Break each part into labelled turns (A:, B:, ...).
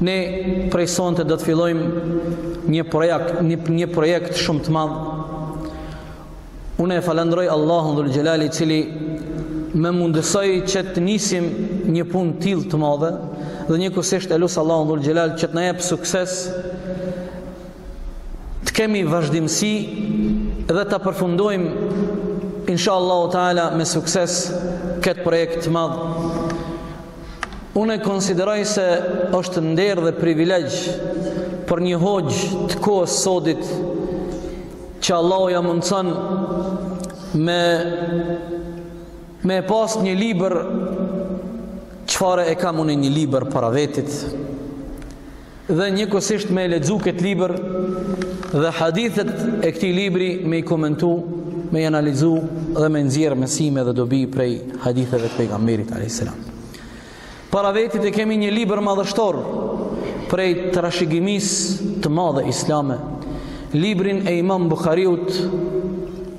A: Ne prej sonte do të fillojmë një projekt, një, një projekt shumë të madh. Unë e falënderoj Allahun dhul Xhelali i cili më mundësoi që të nisim një punë të tillë të madhe dhe njëkohësisht e lus Allahun dhul Xhelal që të na jap sukses të kemi vazhdimësi dhe ta përfundojmë inshallah taala me sukses këtë projekt të madh Unë e konsideroj se është nder dhe privilegj për një hoxhë të kohës sodit që Allahu ja mundëson me me e pas një libër çfarë e kam unë një libër para vetit dhe njëkohësisht me e lexu këtë libër dhe hadithet e këtij libri me i komentu, me i analizu dhe me nxjerr mësime dhe dobi prej haditheve të pejgamberit alejhi selam. Para vetit e kemi një libër madhështor prej trashëgimisë të madhe islame, librin e Imam Buhariut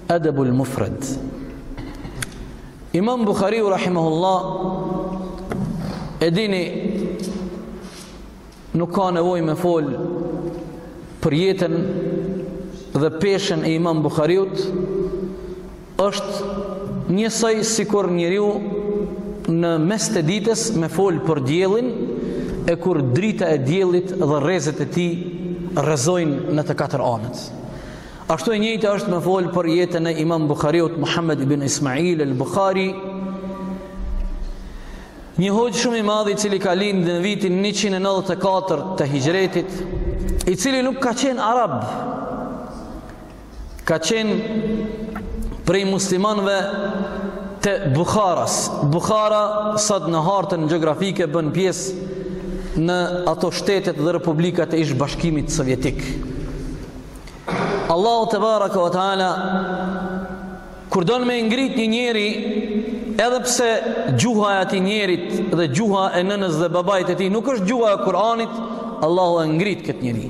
A: Edebul Mufred. Imam Buhariu rahimehullah e dini Nuk ka nevojë me fol për jetën dhe peshën e Imam Buhariut. Është njësoj sikur njeriu në mes të ditës me fol për diellin e kur drita e diellit dhe rrezet e tij rrezojnë në të katër anët. Ashtu e njëjta është me fol për jetën e Imam Buhariut Muhamed ibn Ismail el-Buhari, Një hoxhë shumë i madh i cili ka lindë në vitin 194 të Hixhretit, i cili nuk ka qenë arab. Ka qenë prej muslimanëve të Buharasë. Buhara sot në hartën gjeografike bën pjesë në ato shtetet dhe republikat e ish bashkimit sovjetik. Allahu tebareke ve teala Kur don me e ngrit një njeri, edhe pse gjuha e atij njerit dhe gjuha e nënës dhe babait të tij nuk është gjuha e Kur'anit, Allahu e ngrit këtë njeri.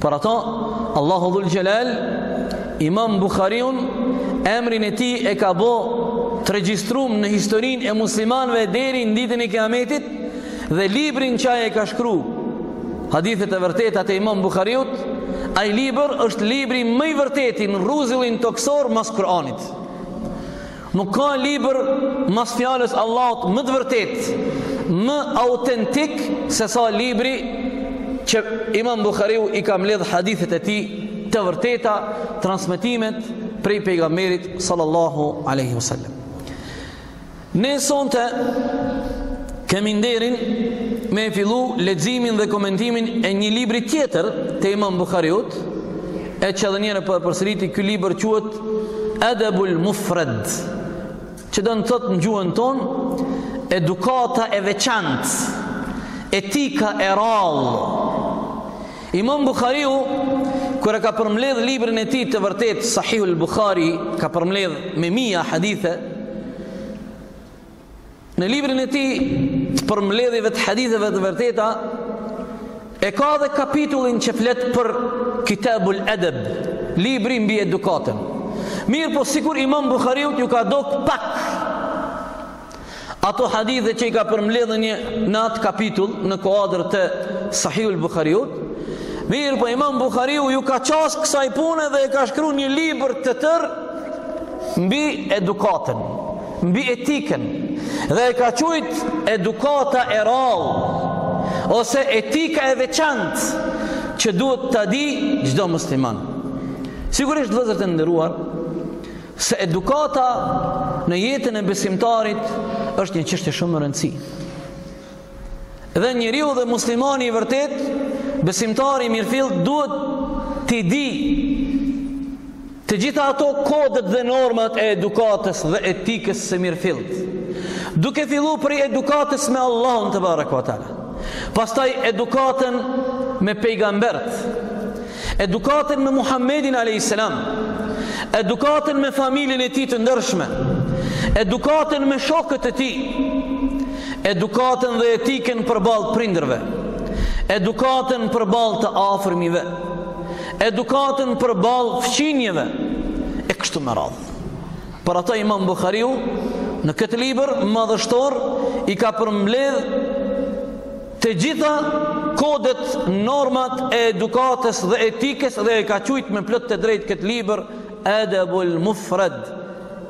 A: Prato Allahu dhul xhelal Imam Buhariun emrin e tij e ka bo të regjistrum në historinë e muslimanëve deri në ditën e Kiametit Dhe librin që ai e ka shkru Hadithet e vërteta të imam Buhariut Ai libër është libri më i vërtetë n'rruzullin tokësor mas Kur'anit Nuk ka libër mas fjalës Allahut më të vërtetë Më autentik Sesa libri Që imam Buhariu i ka mledh hadithet e tij Të vërteta Transmetimet prej pejgamberit Sallallahu alejhi ve selem Ne sonte kemi nderin me e fillu leximin dhe komentimin e një libri tjetër të Imam Bukhariut, e që edhe njëherë po e përsëriti, ky libër quhet Edebul Mufred, që do me thotë në gjuhën tonë, edukata e veçantë, etika e rallë, Imam Bukhariu kur e ka përmbledh librin e tij të vërtetë Sahihul Bukhari, ka përmbledh me mija hadithe. Në librin e tij të përmbledhjeve të haditheve të vërteta e ka edhe kapitullin që flet për Kitabul Edeb, libri mbi edukatën. Mirëpo sikur Imam Bukhariut ju ka dokë pak Ato hadithe që i ka përmbledh në atë kapitull në kuadër të Sahihul Bukhariut, mirëpo imam Bukhariu ju ka qasë kësaj pune dhe e ka shkru një libër të tërë mbi edukatën, mbi etikën dhe e ka qujt edukata e rallë ose etika e veçantë që duhet ta dijë çdo musliman. Sigurisht vllezër të nderuar, Se edukata në jetën e besimtarit është një çështje shumë me rëndësi. Dhe njeriu dhe muslimani i vërtetë, besimtari i mirëfilltë duhet t'i dijë të gjitha ato kodet dhe normat e edukatës dhe etikës së mirëfilltë. Duke fillu prej edukatës me Allahun tebareke ue teala, pastaj edukatën me pejgamberët, edukatën me Muhammedin a.s. edukatën me familjen e tij të ndershme, edukatën me shokët e tij, edukatën dhe etikën përballë prindrëve, edukatën përballë të afërmve, edukatën përballë fqinjëve, e kështu me radhë. Për ata imam Bukhariu, në këtë libër madhështor, i ka përmbledh Të gjitha kodet, normat e edukatës dhe etikës dhe e ka qujt me plot të drejtë këtë libër Edebul Mufred,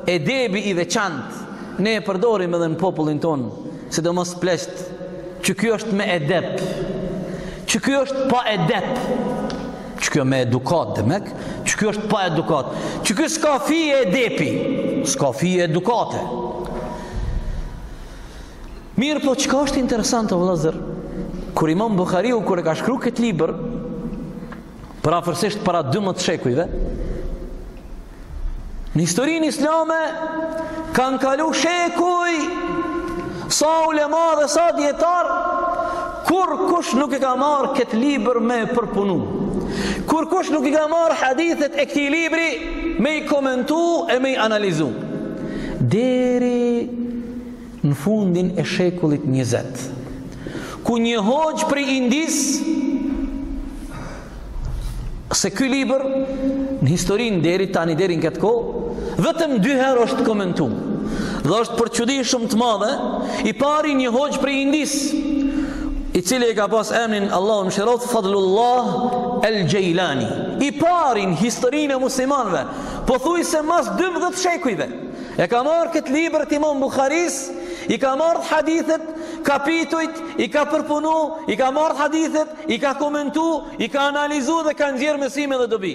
A: Edebi i veçantë. Ne e përdorim edhe në popullin tonë, sidomos pleqtë, që ky është me edep, që ky është pa edep, që ky me edukatë demek, që ky është pa edukatë, që ky s'ka fije edepi, s'ka fije edukate. Mirëpo çka është interesante, o vëllazër, kur imam Bukhariu kur e ka shkru këtë libër, për afërsisht para 12 shekujve, në historinë islame kanë kalu shekuj sa ulema dhe sa dijetarë kurrkush nuk e ka marrë këtë libër me e përpunu, kurrkush nuk i ka marrë hadithet e këtij libri me i komentu e me i analizu deri në fundin e shekullit njëzet, ku një hoxhë prej Indisë, se ky libër në historinë deri tani deri në këtë kohë vetëm dy herë është komentu. Dhe është për çudi shumë të madhe, i pari një hoxhë prej Indisë, i cili e ka pas emnin Allahu e mëshiroftë Fadlullah El Xhejlani. I pari në historinë e muslimanëve, pothuajse mas 12 shekujve. E ka marrë këtë libër të imam Bukharisë, i ka marrë hadithet, kapitujt, i ka përpunu, i ka marrë hadithet, i ka komentu, i ka analizu dhe ka nxjerrë mësime dhe dobi.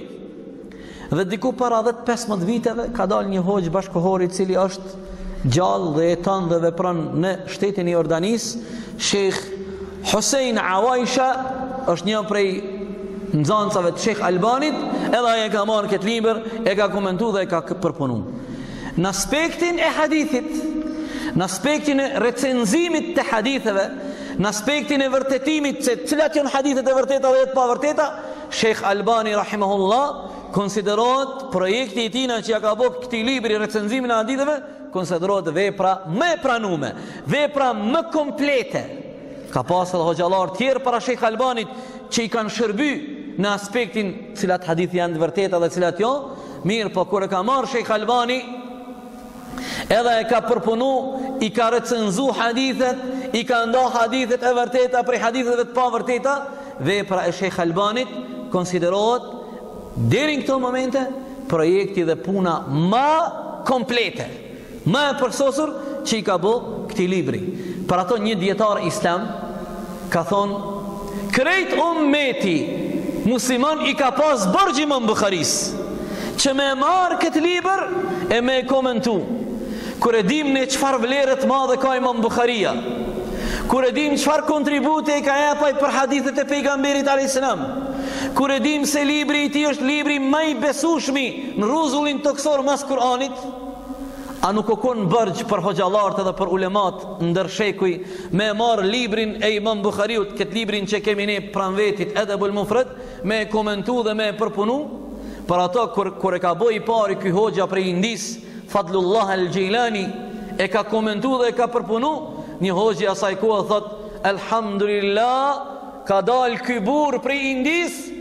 A: Dhe diku para 10-15 viteve, ka dalë një hoxhë bashkëkohor i cili është gjallë dhe jeton dhe vepron në shtetin e Jordanisë, Shekh Hussein Awaisha është një prej nxënësave të Sheikh Albanit, edhe ai e ka marrë këtë libër, e ka komentu dhe e ka përpunu. Në aspektin e hadithit, në aspektin e recenzimit të haditheve, në aspektin e vërtetimit se cilat janë hadithet e vërteta dhe të pavërteta, Sheikh Albani rahimahullah konsiderohet projekti i tijna që ia ka bo këtij libri recenzimin e haditheve konsiderohet vepra më e pranume, vepra më komplete. Ka pas edhe hoxhallarë tjerë para Sheikh Albanit që i kanë shërby në aspektin cilat hadithe janë të vërteta dhe cilat jo, mirëpo kur e ka marrë Sheikh Albani edhe e ka përpunu, i ka recenzu hadithet, i ka nda hadithet e vërteta prej haditheve të pavërteta, vepra e Sheikh Albanit konsiderohet Deri në këto momente, projekti dhe puna ma komplete, ma e përsosur që i ka bo këtij libri. Për ato një dijetar islam, ka thonë, krejt ummeti musliman i ka pas borxh imam Bukharisë, që me e marrë këtë libër e me e komentu. Kur e dimë ne çfarë vlere të madhe ka imam Bukharia, kur e dimë çfarë kontributi ka jep ai për hadithet e pejgamberit a.s. Kur e dimë se libri i tij është libri ma i besueshmi në rruzullin tokësor mas Kur'anit, a nuk o kon borxh për hoxhallarët edhe për ulematë ndër shekuj me e marrë librin e Imam Buhariut, këtë librin që kemi ne pranë vetit, Edebul Mufred, me e komentu dhe me e përpunu? Për ato kur kur e ka bo i pari ky hoxha prej Indisë, Fadlullah el-Xhilani, e ka komentu dhe e ka përpunu, një hoxhë i asaj kohe thotë, Elhamdulillah, Ka dalë ky burrë prej Indisë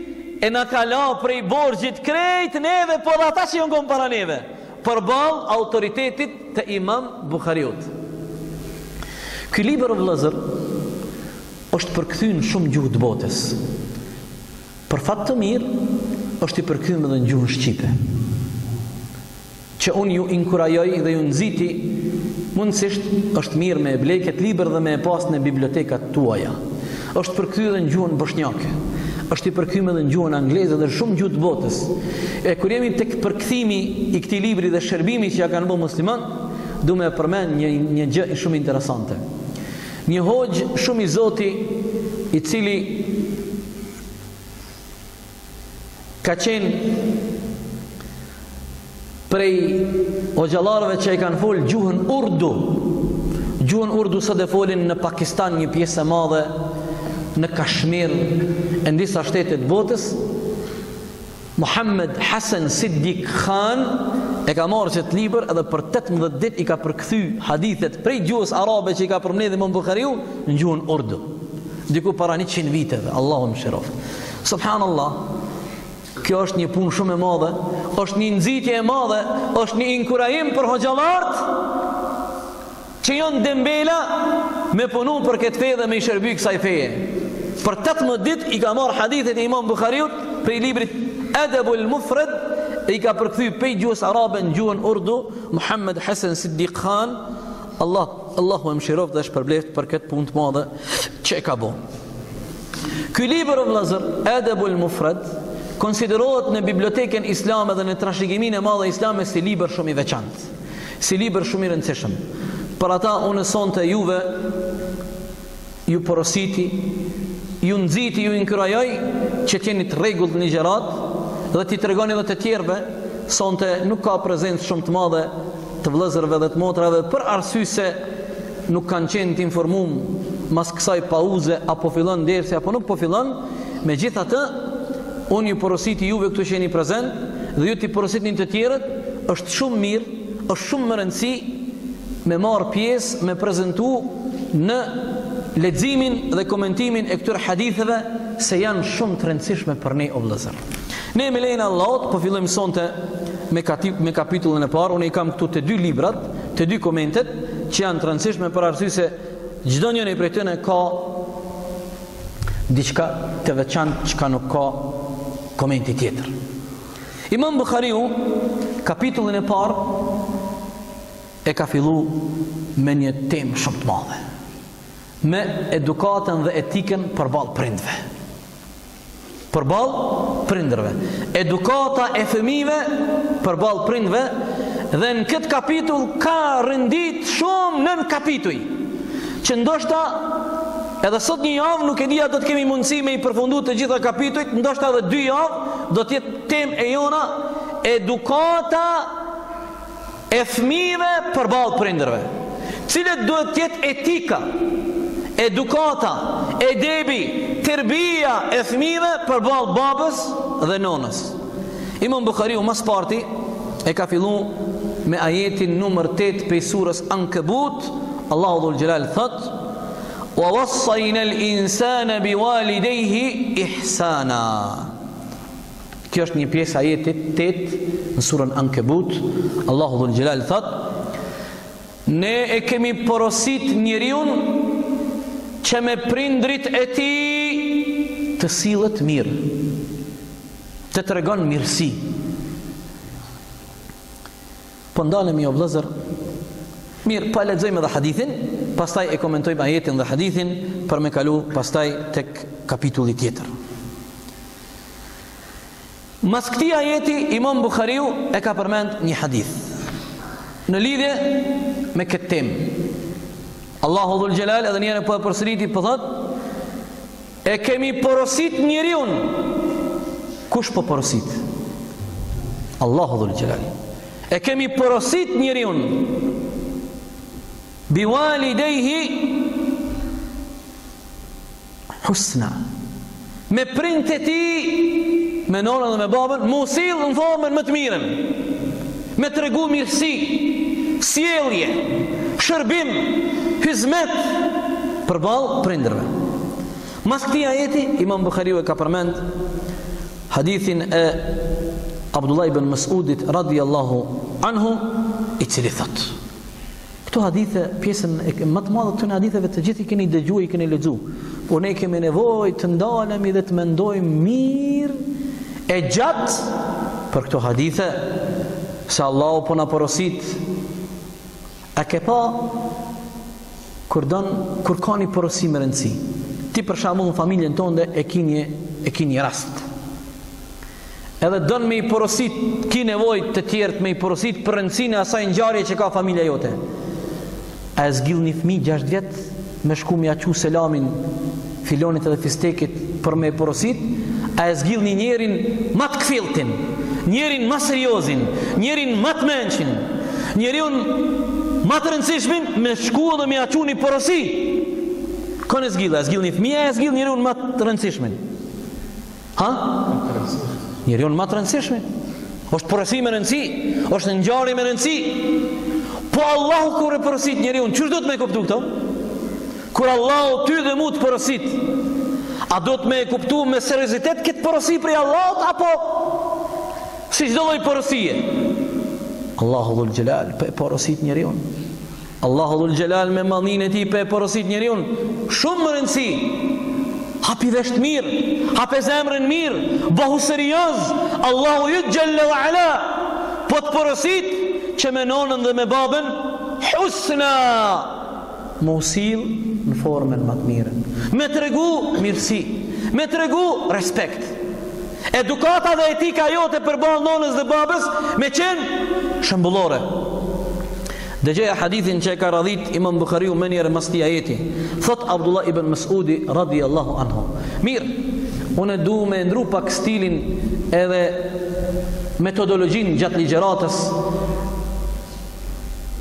A: e na ka la prej borxhit krejt neve po dhe ata që jon kon para neve përballë autoritetit të Imam Buhariut. Ky libër vëllezër është përkthyn në shumë gjuhë të botës. Për fat të mirë është i përkthym edhe në gjuhën shqipe. që unë ju inkurajoj dhe ju nxiti mundësisht është mirë me e ble këtë libër dhe me e pas në bibliotekat tuaja. Është përkthy edhe në gjuhën boshnjake. Është i përkthyem edhe në gjuhën angleze dhe shumë gjuhë të botës. E kur jemi tek përkthimi i këtij libri dhe shërbimi që ia kanë bo muslimanët, du me përmend një një gjë shumë interesante. Një hoxhë shumë i zoti i cili ka qenë prej hoxhallarëve që e kanë fol gjuhën urdu. Gjuhën urdu sot e folin në Pakistan një pjesë e madhe, në Kashmir, e në disa shtete t'botës. Muhammed Hasan Siddiq Khan e ka marrë qet libër edhe për 18 ditë i ka përkthy hadithet prej gjuhës arabe që i ka përmbledh Imam Buhariu në gjuhën urdu. Diku para 100 viteve, Allahu mshiroftë. Subhanallah. Kjo është një punë shumë e madhe, është një nxitje e madhe, është një inkurajim për hoxhallarët që janë dembela me punu për këtë fe dhe me i shërby kësaj feje. Për 18 ditë i ka marrë hadithet e imam Buhariut prej librit Edebul Mufred e i ka përkthy pej gjuhës arabe në gjuhën urdu Muhammed Hasan Siddiq Khan Allah, Allahu e mshiroftë dhe e shpërbleftë për këtë punë të madhe që e ka bo Ky libër o vëllazër, Edebul Mufred, konsiderohet në bibliotekën islame dhe në trashëgiminë e madhe islame si libër shumë i veçantë, si libër shumë i rëndësishëm. Për ata unë sonte juve ju porositi, ju nxiti, ju inkurajoj që të jeni të rregullt në ligjërata dhe t'i tregoni edhe të tjerëve, sonte nuk ka prezencë shumë të madhe të vëllezërve dhe të motrave për arsye se nuk kanë qenë të informum mas kësaj pauze a po fillon dersi apo nuk po fillon, megjithatë unë ju porositi juve këtu që jeni prezent dhe ju t'i porositni të tjerët, është shumë mirë, është shumë me rëndësi me marr pjesë, me prezantu në leximin dhe komentimin e këtyre haditheve se janë shumë të rëndësishme për ne o vëllezër. Ne me lejen e Allahut, po fillojmë sonte me, katip, me kapitullin e parë, unë i kam këtu të dy librat, të dy komentet, që janë të rëndësishme për arsye se çdo njëni prej tyne ka diçka të veçantë çka nuk ka komenti tjetër. Imam Buhariu, kapitullin e parë, e ka fillu me një temë shumë të madhe, me edukatën dhe etikën përballë prindëve. përballë prindërve, edukata e fëmijëve përballë prindëve dhe në këtë kapitull ka rendit shumë nënkapituj që ndoshta edhe sot një javë nuk e di a do të kemi mundësi me i përfundu të gjitha kapitujt ndoshta edhe dy javë do të jetë temë e jona edukata e fëmijëve përballë prindërve. Cila duhet të jetë etika, edukata, edebi, terbija e fëmijëve përballë babës dhe nonës. Imam Buhariu ma s'parti e ka fillu me ajetin numër 8 prej surës Ankebut, Allahu dhul xhelal thotë: "Wa wassayna al-insana biwalidayhi ihsana." Kjo është një pjesë e ajetit 8 në surën Ankebut. Allahu dhul xhelal thotë, Ne e kemi porosit njeriun që me prindërit e tij të sillet mirë, të tregon mirësi. Po ndalemi o vllezër, mirë, po e lexojmë edhe hadithin, pastaj e komentojmë ajetin dhe hadithin, për me kalu pastaj tek kapitulli tjetër. Mas këtij ajeti Imam Buhariu e ka përmend një hadith në lidhje me këtë temë. Allahu dhul xhelal edhe njëherë po e përsëriti po thotë e kemi porosit njeriun kush po porosit Allahu dhul xhelal e kemi porosit njeriun bi walidayhi husna. Me prindët e tij, me nënën dhe me babën, m'u sjell në formën më të mirë. Me tregu mirësi, sjellje, shërbim, hizmet përballë prindërve. Mas këtij ajeti, Imam Buhariu e ka përmend hadithin e Abdullah ibn Mas'udit radhiyallahu anhu i cili thotë Këto hadithe, pjesën më të madhe të këtyre haditheve të gjithë i keni dëgjuar, i keni lexuar. Por ne kemi nevojë të ndalemi dhe të mendojmë mirë e gjatë për këto hadithe se Allahu po na porosit. A ke pa kur don kur ka një porosi me rëndësi? Ti për shembull në familjen tënde e ke një e ke një rast. Edhe don me i porosit, ki nevojë të tjerët me i porosit për rëndësinë e asaj ngjarje që ka familja jote. A e zgjidh një fëmijë 6 vjet me shku me ia çu selamin filonit edhe fistekit për me i porosit? A e zgjidh njerin ma t'kfilltin, njerin ma seriozin, njerin ma t'mençmin, njeriun ma t'rëndësishmin me shku edhe me ia çu një porosi? Kon e zgjidh, a e zgjidh një fëmijë, a e zgjidh njeriun ma të rëndësishmin? Ha? Njeriun më të rëndësishmin. Është porosi me rëndësi, është ngjarje me rëndësi. Po Allahu kur e porosit njeriun, qysh duhet me kuptu këto? Kur Allahu ty dhe mua të porosit, a duhet me kuptu me seriozitet këtë porosi prej Allahut apo si çdo lloj porosie? Allahu dhul xhelal, po e porosit njeriun. Allahu dhul xhelal me madhninë e tij pe porosit njeriun shumë me rëndësi. Hapi vesht mirë, hape zemrën mirë, bëhu serioz. Allahu xhelle wa ala po të porosit që me nonën dhe me babën husna. Me u sill në formën më të mirë. Me tregu mirësi, me tregu respekt. Edukata dhe etika jote përballë nonës dhe babës me qenë shembullore. Dëgjojeni hadithin që e ka radhit Imam Bukhariu menjëherë mas këtij ajeti. Thot Abdullah ibn Mas'udi radhiyallahu anhu. Mirë, unë du me ndru pak stilin edhe metodologjinë gjatë ligjëratës.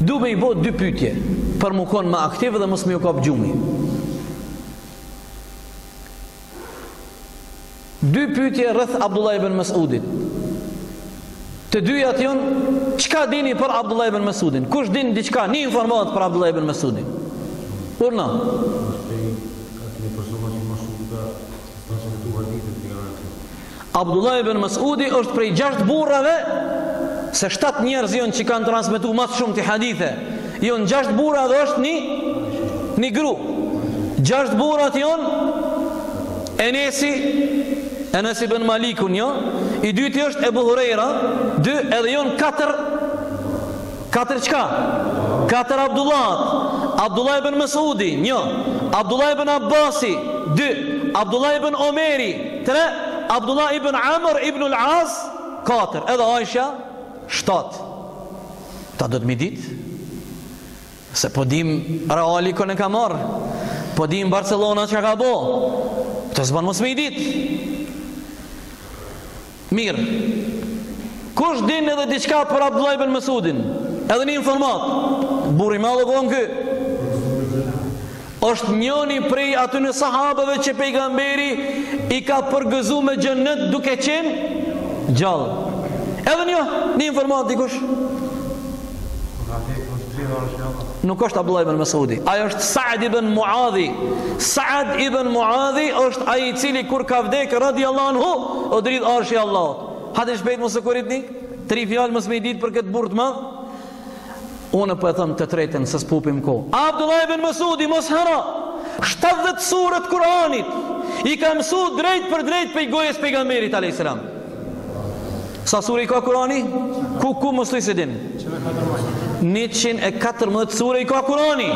A: Du me i bë dy pyetje për me kon më aktiv dhe mos me ju kap gjumi. Dy pyetje rreth Abdullah ibn Mas'udit. Të dyjat janë çka dini për Abdullah ibn Mas'udin? Kush din diçka, një informatë për Abdullah ibn Mas'udin? Urna. Abdullah ibn Mas'udi është prej gjashtë burrave se shtatë njerëz jonë që kanë transmetu ma së shumti hadithe. Jonë gjashtë burra dhe është edhe ni gru. Gjashtë burrat jonë Enesi, Enesi ibn Maliku, njo. I dyti është Ebu Hurejra, dy edhe jonë katër Katër çka? Katër Abdullahat, Abdullah ibn Mes'udi, njo, Abdullah ibn Abbasi, dy, Abdullah ibn Omeri, tre, Abdullah ibn Amr ibn al-As, katër, edhe Aisha, shtatë. Kta duhet me i ditë. Se po dim Reali kën e ka marr. Po dim Barcelona çka ka bo. Kto s'bon mos me i ditë. Mirë. Kush din edhe diçka për Abdullah ibn Mesudin? Edhe një informat. Burrë i madh u kon ky. Është njoni prej atyne sahabeve që pejgamberi i ka përgëzu me xhennet duke qenë gjallë. Edhe njo, një informat dikush? Nuk është Abdullah ibn Mas'udi, ai është Sa'd ibn Mu'adhi. Sa'd ibn Mu'adhi është ai i cili kur ka vdekë radhiyallahu anhu, u dridh arshi i Allahut. Hajde shpejt mos u koritni. Tri fjalë mos me i ditë për këtë burrë të madh. Unë po e them të tretën se s'prrim kohë. Abdullah ibn Mas'udi mos harro. 70 sure të Kur'anit i ka mësuar drejtpërdrejt prej gojës pejgamberit alayhis salam. Sa sure i ka Kurani? Ku ku mos thoj se din. 114 sure i ka Kurani.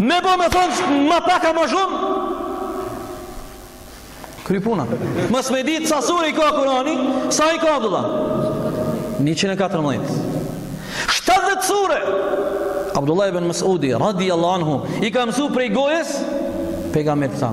A: Me bo me thon ma pak a ma shumë? U kry puna. Mos me dit sa sure i ka Kurani, sa i ka Abdullah? 114. 70 sure. Abdullah ibn Mas'udi radiallahu anhu i ka mësu prej gojës pejgamberit sa.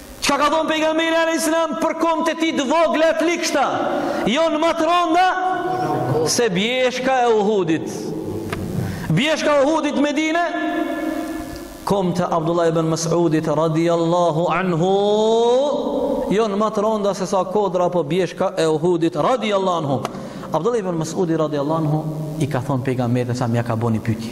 A: Çka ka thonë pejgamberi alayhis salam për komët e tij të vogla e të ligshta? Jon ma të ronda se bjeshka e Uhudit. Bjeshka e Uhudit në Medine, komtë e Abdullah ibn Mas'udit radiallahu anhu jonë ma të ronda se sa kodra apo bjeshka e Uhudit radiallahu anhu Abdullah ibn Mas'udi radiallahu anhu i ka thonë pejgamberit sa ia ka bo ni pytje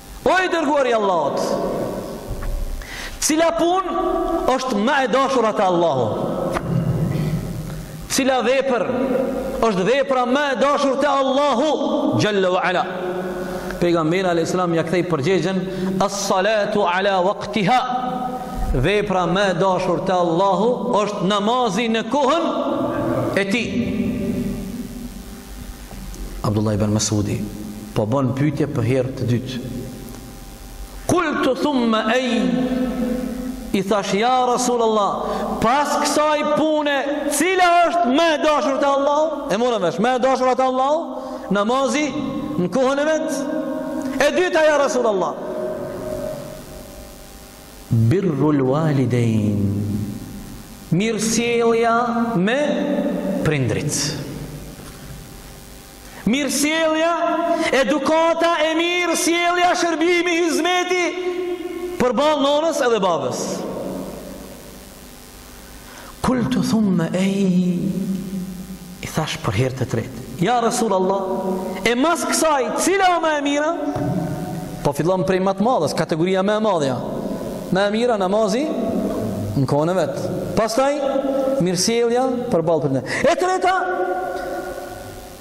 A: O i dërguari i Allahut, cila punë është ma e dashura te Allahu? Cila vepër është vepra ma e dashur te Allahu xhel-le ue ala? Pejgamberi alayhis salam ia kthej përgjigjen as-salatu ala waqtiha. Vepra ma e dashur te Allahu është namazi në kohën e tij. Abdullah ibn Mes'udi po bon pytje për herë të dytë. Kultu thumme ej, i thash ja Rasulullah, pas kësaj pune, cila është më e dashur te Allahu? E mora vesh, më e dashura te Allahu? Namazi në kohën e vet. E dyta ja Rasulullah. Birrul walidejn, mirësjellja me prindërit. Mirësjellja, edukata e mirë, sjellja, shërbimi, hizmeti përballë nonës edhe babës. Kultu thumme ej, i thash për herë të tretë ja Resulallah E mas kësaj cila o ma e mira Po fillon prej ma t'madhes Kategoria ma e madhja, ma e mira namazi në kohën e vet Pastaj mirësjellja përballë prindve E treta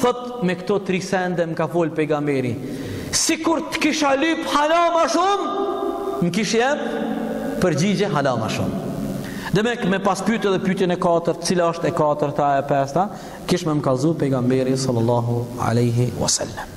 A: thot me këto tri sende më ka fol pejgamberi sikur të kisha lyp hala ma shumë më kish jep përgjigje hala ma shumë demek me pas pytë edhe pytjen e katërt cila është e katërta, e pesta kish me më kalzu pejgamberi sallallahu aleyhi wasallam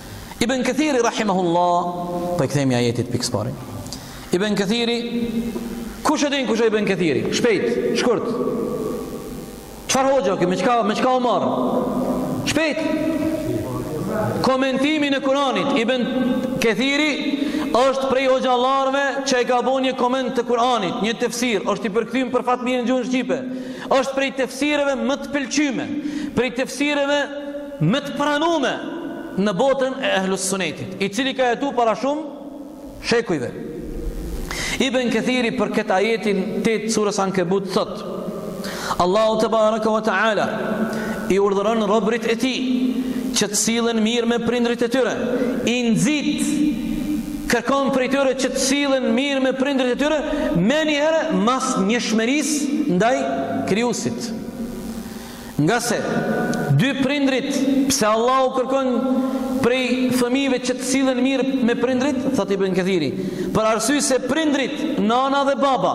A: Ibn Kathiri rahimahullah, po i kthehemi ajetit pikë së pari. Ibn Kathiri, kush e din kush është Ibn Kathiri? Shpejt, shkurt. Çfarë hoxhe ke, me çka me çka u marr? Shpejt. Komentimin e Kuranit Ibn Kathiri është prej hoxhallarëve që e ka bo një koment të Kuranit, një tefsir, është i përkthyer për fat mirë n'gjuhën shqipe. Është prej tefsireve më të pëlqyme, prej tefsireve më të pranume në botën e ehlus sunetit, i cili ka jetu para shumë shekujve. Ibn Këthiri për këtë ajetin të të surës Ankebut thotë, Allahu tebaraka wa ta'ala i urdhëron robrit e tij që të sillen mirë me prindrit e tyre, i nxit, kërkon prej tyre që të sillen mirë me prindrit e tyre, menjëherë mas njëshmërisë ndaj Krijusit. Ngase, dy prindrit, pse Allahu kërkon prej fëmijëve që të sillen mirë me prindrit, thotë Ibn Kathiri, për arsye se prindrit, nana dhe baba,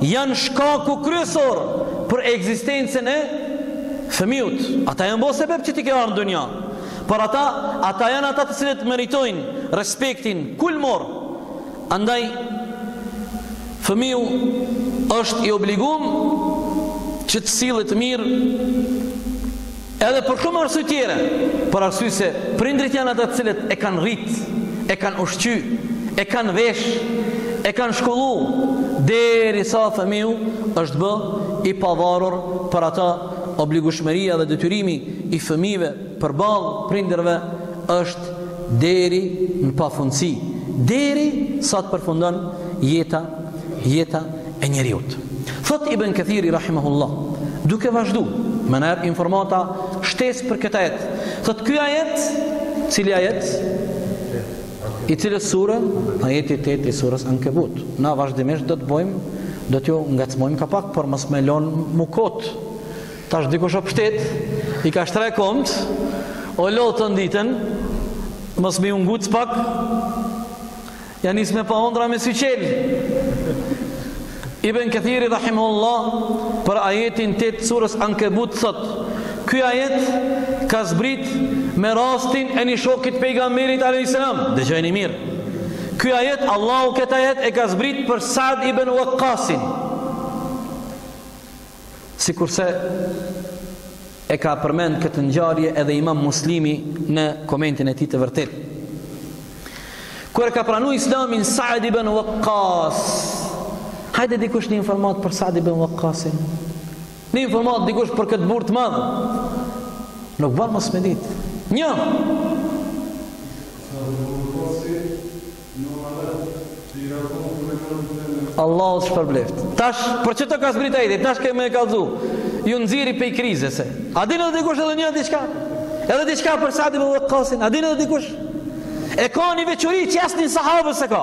A: janë shkaku kryesor për ekzistencën e fëmijut. Ata janë bo sebeb që ti ke ardh në dunja. Por ata, ata janë ata të cilët meritojnë respektin kulmor. Andaj, fëmiu është i obligum që të sillet mirë edhe për shumë arsye tjere, për arsye se prindrit janë ata të cilët e kanë rrit, e kanë ushqy, e kanë vesh, e kanë shkollu, derisa fëmiu është bë i pavarur për ata obligushmëria dhe detyrimi i fëmijëve, Përballë prindërve është deri në pafundësi, derisa të përfundon jeta, jeta e njeriut. Thotë Ibn Kathiri rahimahullah, duke vazhdu, me na jep informata shtesë për këtë ajet. Thotë ky ajet, cili ajet? I cilës sure? Ajeti 8 i surës Ankebut. Na vazhdimisht do të bëjmë, do t'ju ngacmojmë ka pak, por mos me lon mu kot. Tash dikush o pshtet, i ka shtri komt, o lodh tën ditën, mos me ju nguc pak, ja nisë me pa ondra me sy qelë. Ibn Këthiri, rahimahullah, për ajetin tetë të surës Ankebut, thot, ky ajet ka zbrit me rastin e një shokit pejgamberit a.s. Dëgjojeni mirë. Ky ajet, Allahu këtë ajet e ka zbrit për Sad ibn Wakasin. Sikurse e ka përmend këtë ngjarje edhe Imam Muslimi në komentin e tij të vërtetë. Kur e ka pranu Islamin Sa'd ibn Waqqas. Hajde dikush një informat për Sa'd ibn Waqqasin. Një informat dikush për këtë burrë të madh. Nuk ban mos me ditë. Një. Allahu të shpërbleft. Tash për çfarë ka zbrit ai? Tash kem me e kallzu. Ju nxirri pej krizëse. A dinë edhe dikush edhe diçka? Edhe diçka për Sa'd ibn Waqqasin. A dinë edhe dikush? E ka një veçuri që asnjë sahabës s'e ka.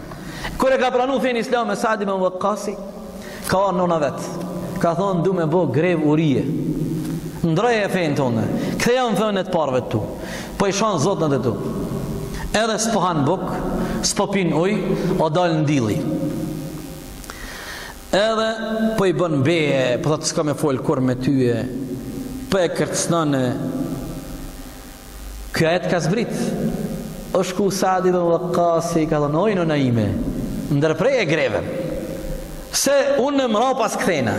A: Kur e ka pranu fenë islame Sa'd ibn Waqqasi, ka ardh nona vet. Ka thonë du me bë grev urie. Ndrroje fenë tonë. Ktheju n'fenë e t'parëve tu. Po i shon zotnat e tu. Edhe s'po han buk, s'po pin uj, o dal në dill. Edhe po i bën beje, po thotë s'ka me fol kurrë me tyje. Po e kërcënon e, Ky ajet ka zbrit. Është ku Saad ibn Waqqas i ka thonë oj nona ime, ndërprej e greven. Se unë mrapa s'kthena.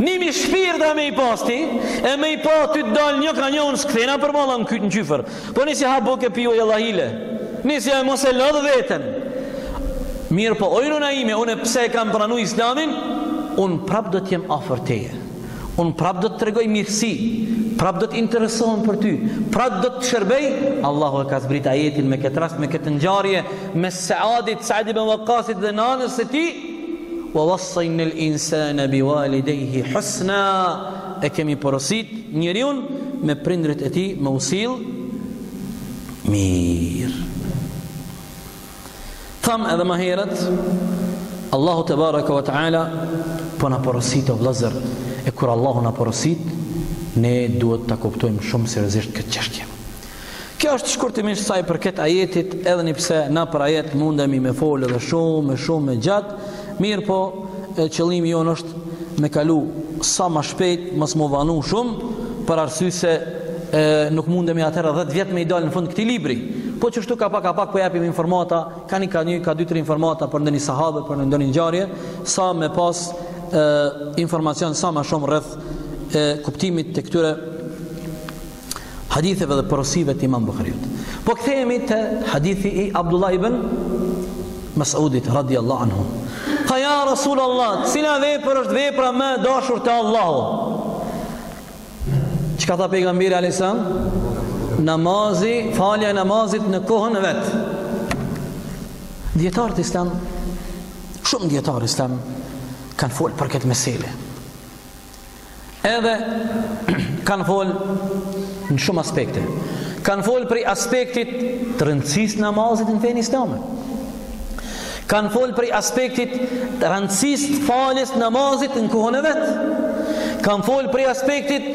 A: Nimi shpirta me i pas, e me i pa tuj dalë një ka një unë s'kthena përmala në qyfër. Po nisi ha buke pi uj e lahile. Nisi ha mos e lodhë vetën. Mirëpo oj nona ime, unë pse e kam pranu islamin, unë prap do t'jem afër teje. Unë prap do të tregoj mirësi, prap do të interesohem për ty, prap do të shërbej. Allahu e ka zbrit ajetin me këtë rast, me këtë ngjarje mes Saadit, Saad ibn Waqasit dhe nanës së tij. Wa wassayna al-insana biwalidayhi husna. E kemi porosit njeriun me prindërit e tij me u sill mirë. Thamë edhe më herët, Allahu tebaraka ve teala po na porosit o vëllezër, e kur Allahu na porosit, ne duhet ta kuptojmë shumë seriozisht këtë çështje. Kjo është shkurtimisht sa i përket ajetit, edhe pse na për ajet mundemi me folë edhe shumë, shumë më gjatë, Mirëpo, qëllimi jonë është me kalu sa ma shpejt, mos m'u vanu shumë, për arsye se e, nuk mundemi atëherë 10 vjet me i dalë në fund këtij libri. Po qështu ka pak ka pak po japim informata, ka një, ka një, ka 2-3 informata për ndonjë sahabe, për ndonjë ngjarje, sa me pas e, informacion sa ma shumë rreth e, kuptimit të këtyre Haditheve dhe porosive të Imam Buhariut. Po kthehemi te hadithi i Abdullah ibn Mas'udit radhiyallahu anhu. Tha ja Rasul Allah, cila vepër është vepra më e dashur te Allahu? Çka tha pejgamberi alayhis salam? Namazi, falja e namazit në kohën e vet. Dijetarët islam, shumë dijetarët islam kanë fol për këtë mesele. edhe kanë folë në shumë aspekte. Kanë folë prej aspektit të rëndësisë të namazit në fenë islame. Kanë folë prej aspektit të rëndësisë të faljes namazit në kohën e vet. Kanë folë prej aspektit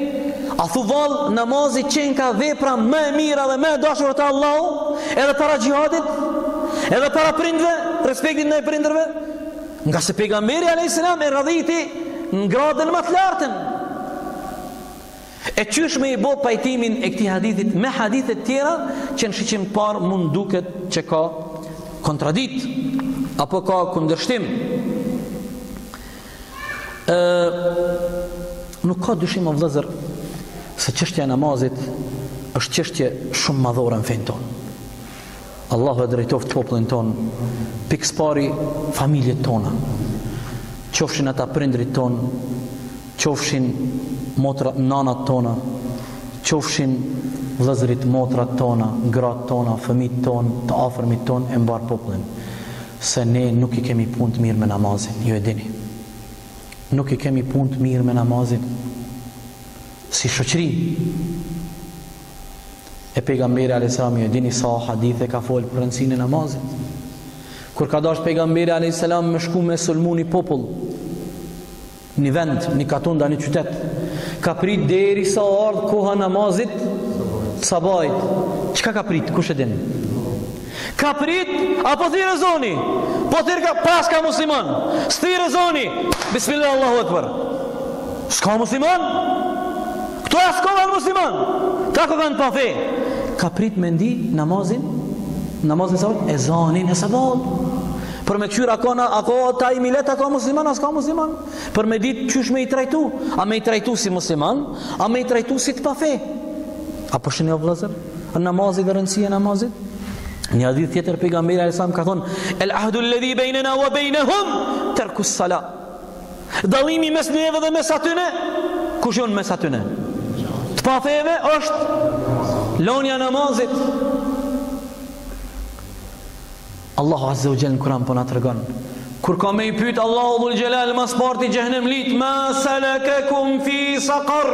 A: a thu vallë namazit qenka vepra më e mira dhe më e dashura te Allahu edhe para xhihadit, edhe para prindve, respektit ndaj prindërve, Ngase pejgamberi alayhis salam e radhiti në gradën më të lartën. E qysh me i bo pajtimin e këtij hadithit me hadithe të tjera që në shiqim të parë mund duket që ka kontradiktë apo ka kundërshtim. Ë nuk ka dyshim o vëllezër se çështja e namazit është çështje shumë madhore në fenë tonë. Allahu e drejtoftë popullin tonë, pikëspari familjet tona. Qofshin ata prindrit tonë, qofshin motrat, nanat tona, qofshin vëllezërit, motrat tona, gratë tona, fëmijët tonë, të afërmit tonë, e mbarë popullin. Se ne nuk i kemi punë të mirë me namazin, ju e dini. Nuk i kemi punët mirë me namazin. Si shoqëri, E pejgamberi alejhi selam ju e dini sa hadithe ka fol për rëndësinë e namazit. Kur ka dashur pejgamberi alejhi selam me shku me sulmu ni popull ni vend, ni katund a ni qytet, ka prit derisa ardh koha namazit sabahit. Çka ka prit? Kush e din? Ka prit a po thirr ezani? Po thirr, ka paska musliman. S'thirr ezani. Bismillah Allahu Akbar. S'ka musliman? Kta s'kokan musliman. Kokan pa fe. Ka prit me ndi namazin? Namazin, ezanin e sabahit. Për me këqyra ka na a ka te ai milet, a ka musliman a s'ka musliman. Për me dit qysh me i trajtu, a me i trajtu si musliman, a me i trajtu si të pa fe. A po shihni o vëllazër? Në namazit dhe rëndësia e namazit? Një hadith tjetër pejgamberi alayhis salam ka thonë: "El ahdu alladhi bainana wa bainahum tarku as-salah." Dallimi mes neve dhe mes atyre, kush janë mes atyre? Të pafeve është lonja namazit. Allahu azza wa jalla në Kur'an po na tregon Kur ka me i pyt Allahu dhul xhelal Ma së pari xhehnemlit Ma salakakum fi sakar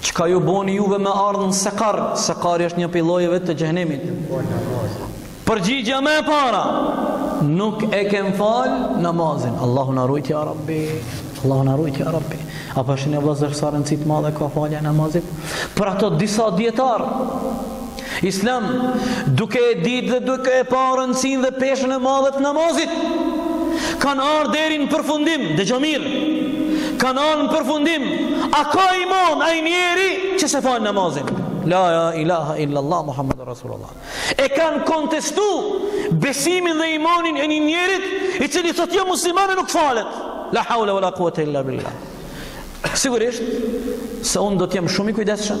A: Çka ju boni juve me ardhë në sekar? Sekari është një pi llojeve të xhehnemit. Përgjigja ma e para, nuk e kem falë namazin. Allahu na rujtë, ja rabbi. Allahu na rujtë, ja rabbi. A po shihni vëllazër sa rëndësi të madhe ka falja e namazit? Për ato disa dijetarë, Islam, duke e ditë dhe duke e pa rëndësinë dhe peshën e madhe të namazit, kanë ardh deri në përfundim, dëgjo mirë. Kanë ardh në përfundim, a ka iman ai njeri që s'e fal namazin? La ilaha illallah Muhammedur Rasulullah. E kanë kontestu besimin dhe imanin e një njerit i cili thotë jom musliman e nuk falet. La haula wala quwata illa billah. Sigurisht se unë do të jem shumë i kujdesshëm,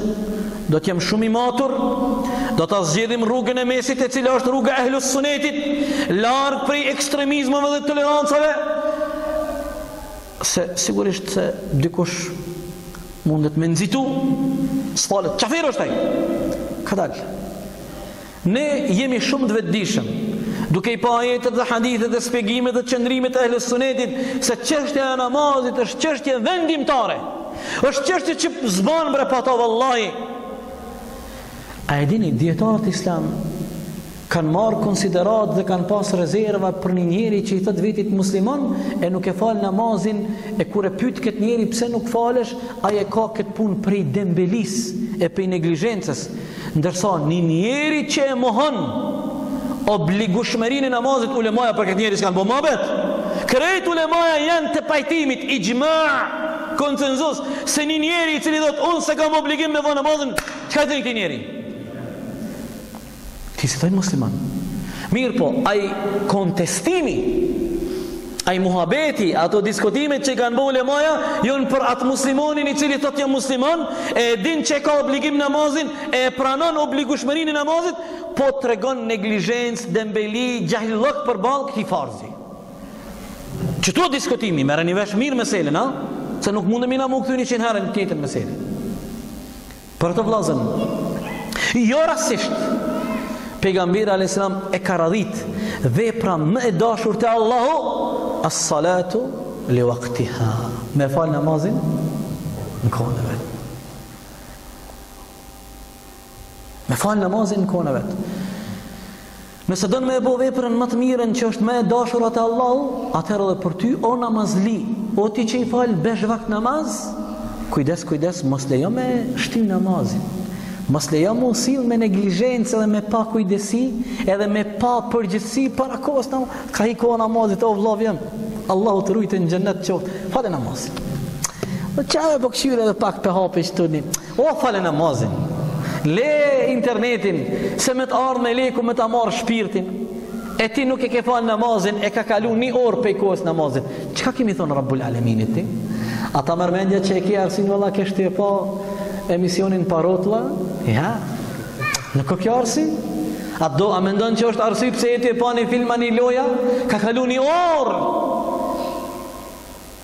A: do të jem shumë i matur, do ta zgjedhim rrugën e mesit e cila është rruga e Ahlus Sunnetit, larg prej ekstremizmave dhe tolerancave. Se sigurisht se dikush mundet me nxitu, s'falet. Çfarë është ai? Kadalë. Ne jemi shumë të vetëdijshëm, duke i pa ajetet dhe hadithet dhe shpjegimet dhe qëndrimet e Ehlus Sunetit se çështja e namazit është çështje vendimtare. Është çështje që s'ban bre pa ta vallahi. A e dini dijetarët islam kanë marrë konsideratë dhe kanë pas rezerva për një njeri që i thotë vetit musliman e nuk e fal namazin e kur e pyet këtë njeri pse nuk falesh, ai e ka këtë punë prej dembelisë e prej neglizhencës. Ndërsa një njeri që e mohon obligushmërinë e namazit ulemaja për këtë njeri s'kanë bërë mabet. Krejt ulemaja janë të pajtimit ixhma konsensus se një njeri i cili thotë unë se kam obligim me bo namazin, çka i thonë këtij njeri? Këti s'i thonë musliman. Mirëpo, ai kontestimi Ai muhabeti, ato diskutimet që i kanë bënë ulemaja, janë për atë muslimanin i cili thotë jam musliman, e din që e ka obligim namazin, e pranon obligushmërinë e namazit, po tregon neglizhencë, dembeli, xhahillok përballë këtij farzi. Qitu diskutimi, merreni vesh mirë meselën, a? Se nuk mundemi na m'u kthy 100 herë në të njëjtën meselë. Për ato vllazën. Jo rastësisht. Pejgamberi alayhis salam e ka radhit vepra më e dashur te Allahu as-salatu li waqtiha. Me fal namazin në kohën e vet. Me fal namazin në kohën e vet. Nëse don me e bo veprën më të mirën që është më e dashura te Allahu, atëherë edhe për ty o namazli, o ti që i fal besh vakt namaz, kujdes, kujdes, mos lejo me shty namazin. Mos lejo mu sill me neglizhencë edhe me pakujdesi, edhe me papërgjegjësi para kohës ka hi koha namazit o vëllau jem. Allahu të rujtë në xhennet qoftë. Fale namazin. O qe po kqyri edhe pak pe hape që O a fale namazin Le internetin Se me të ardhë meleku me ta marrë shpirtin E ti nuk e ke falë namazin E ka kalu një orë pej kohës namazin Çka ke me i thonë Rabbul Aleminit ti? A ta merr mendja që e ke arsyen Valla kesh tu e pa emisionin parotla Ja Nuk është kjo arsye? A do a mendon që është arsye Pse je tu e pa një film a një lojë Ka kalu një orë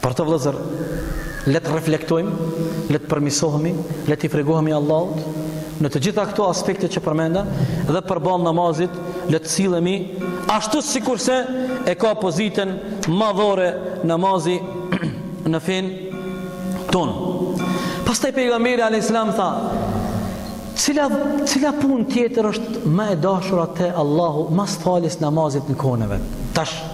A: Për ato vëllezër, le të reflektojmë, le të përmisohemi, le t'i frigohemi Allahut në të gjitha këto aspekte që përmenda dhe përballë namazit le të sillemi ashtu sikurse e ka pozitën madhore namazi në fenë tonë. Pastaj pejgamberi alayhis salam tha, cila cila punë tjetër është më e dashura te Allahu mas faljes namazit në kohën e vet. Tash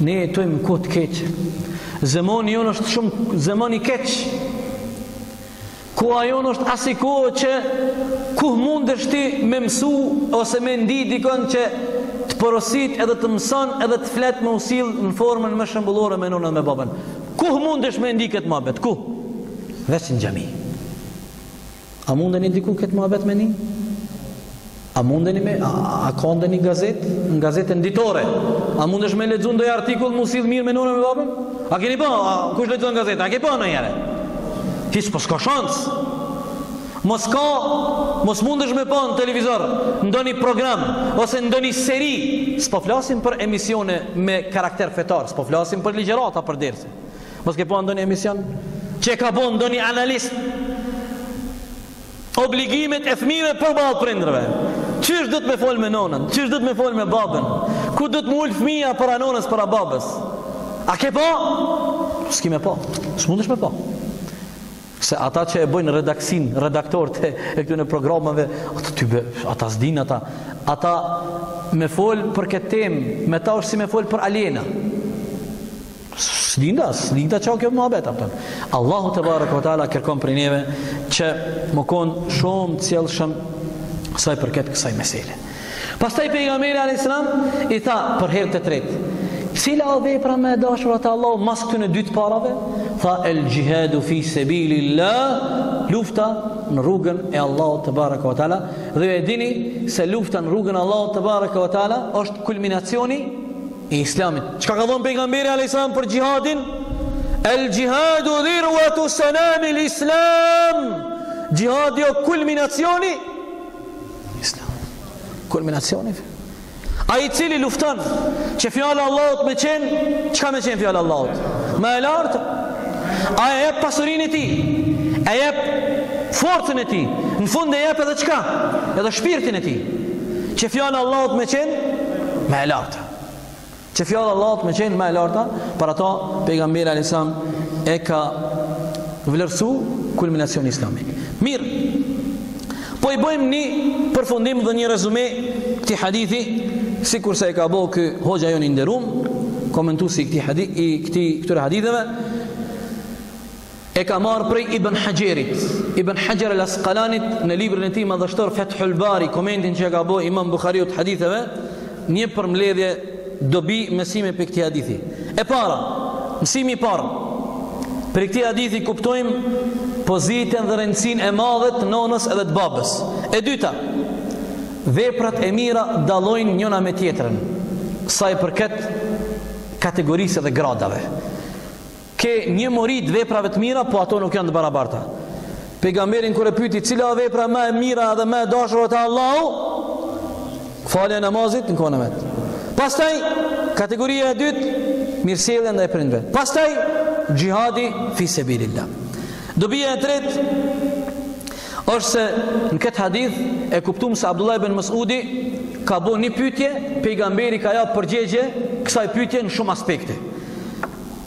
A: Ne jetojmë kohë të keq. Zemani jonë është shumë zeman i keq. Koha jonë është asi kohe që ku mundesh ti me mësu ose me e ndi dikon që të porosit edhe të mëson edhe të flet me u sill në formën më shembullore me nënën edhe me babën. Ku mundesh me e ndi këtë mabet? Ku? Veç në xhami. A mundeni diku ket muhabet me ni? A mundeni me, a, a ka ndonjë gazetë? Në gazetën ditore. A mundesh me lexu ndonjë artikull m'u sill mirë me nonën me babën? A keni pa, a, kush lexon gazetë? A ke pa ndonjëherë? Hiç po s'ka shans. Mos ka, mos mundesh me pa në televizor ndonjë program, ose ndonjë seri. S'po flasim për emisione me karakter fetar, s'po flasim për ligjerata për derse. Mos ke pa ndonjë emision që ka bo ndonjë analist obligimet e fëmijëve përballë prindërve. Qysh duhet me fol me nonën, qysh duhet me fol me babën. Ku duhet m'u ul fëmija para nonës para babës? A ke pa? S'ki me pa. S'mundesh me pa. Se ata që e bëjnë redaksinë, redaktorët e, e këtyre programeve, ata ty be, ata s'din ata. Ata me fol për këtë temë, me ta është si me fol për aliena. S'din ata, s'din ata çka o kjo muhabet apo. Allahu tebareke ve teala kërkon prej neve që me kon shumë të sjellshëm sa i përket kësaj mesele. Pastaj pejgamberi alejhi selam i tha për herë të tretë, cila o vepra më e dashur te Allahu mas këtyre dy të parave? Tha el xhihadu fi sebilillah, lufta në rrugën e Allahut tebareke ve teala. Dhe e dini se lufta në rrugën e Allahut tebareke ve teala është kulminacioni i Islamit. Çka ka thënë pejgamberi alejhi selam për xhihadin? El xhihadu dhirvetu senamil Islam. Xhihadi o kulminacioni i Islamit. Kulminacioni. Ai i cili lufton që fjala e Allahut me qen, çka me qen fjala e Allahut? Më e lartë. Ai e jep pasurinë e tij. Ai e jep forcën e tij. Në fund e jep edhe çka? Edhe shpirtin e tij. Që fjala e Allahut me qen, më e lartë. Që fjala e Allahut me qenë ma e larta, për ata pejgamberi alejhi selam e ka vlerësu kulminacion i Islamit. Mirë, po i bëjmë një përfundim dhe një rezyme këtij hadithi, sikurse e ka bo kë hoxha jonë i nderum, komentuesi i këtij hadithi, i këti këtyre haditheve, E ka marrë prej Ibn Haxherit, Ibn Haxher El Askalanit në librin e tij madhështor Fethul Bari, komentin që i ka bo Imam Buhariut haditheve, një përmbledhje dobi mësime prej këtij hadithi. E para, mësimi i parë. Prej këtij hadithi kuptojmë pozitën dhe rëndësinë e madhe të nonës edhe të babës. E dyta, veprat e mira dallojnë njona me tjetrën sa i përket kategorisë dhe gradave. Ke një mori të veprave të mira, po ato nuk janë të barabarta. Pejgamberin kur e pyeti cila vepra më e mira dhe më e dashur te Allahu, falja e namazit në kohën e vet. Pastaj kategoria e dytë, mirësjellja ndaj prindve. Pastaj xhihadi fi sabilillah. Dobia e tretë është se në këtë hadith e kuptuam se Abdullah ibn Mas'udi ka bo një pyetje, pejgamberi ka jap përgjigje kësaj pyetje në shumë aspekte.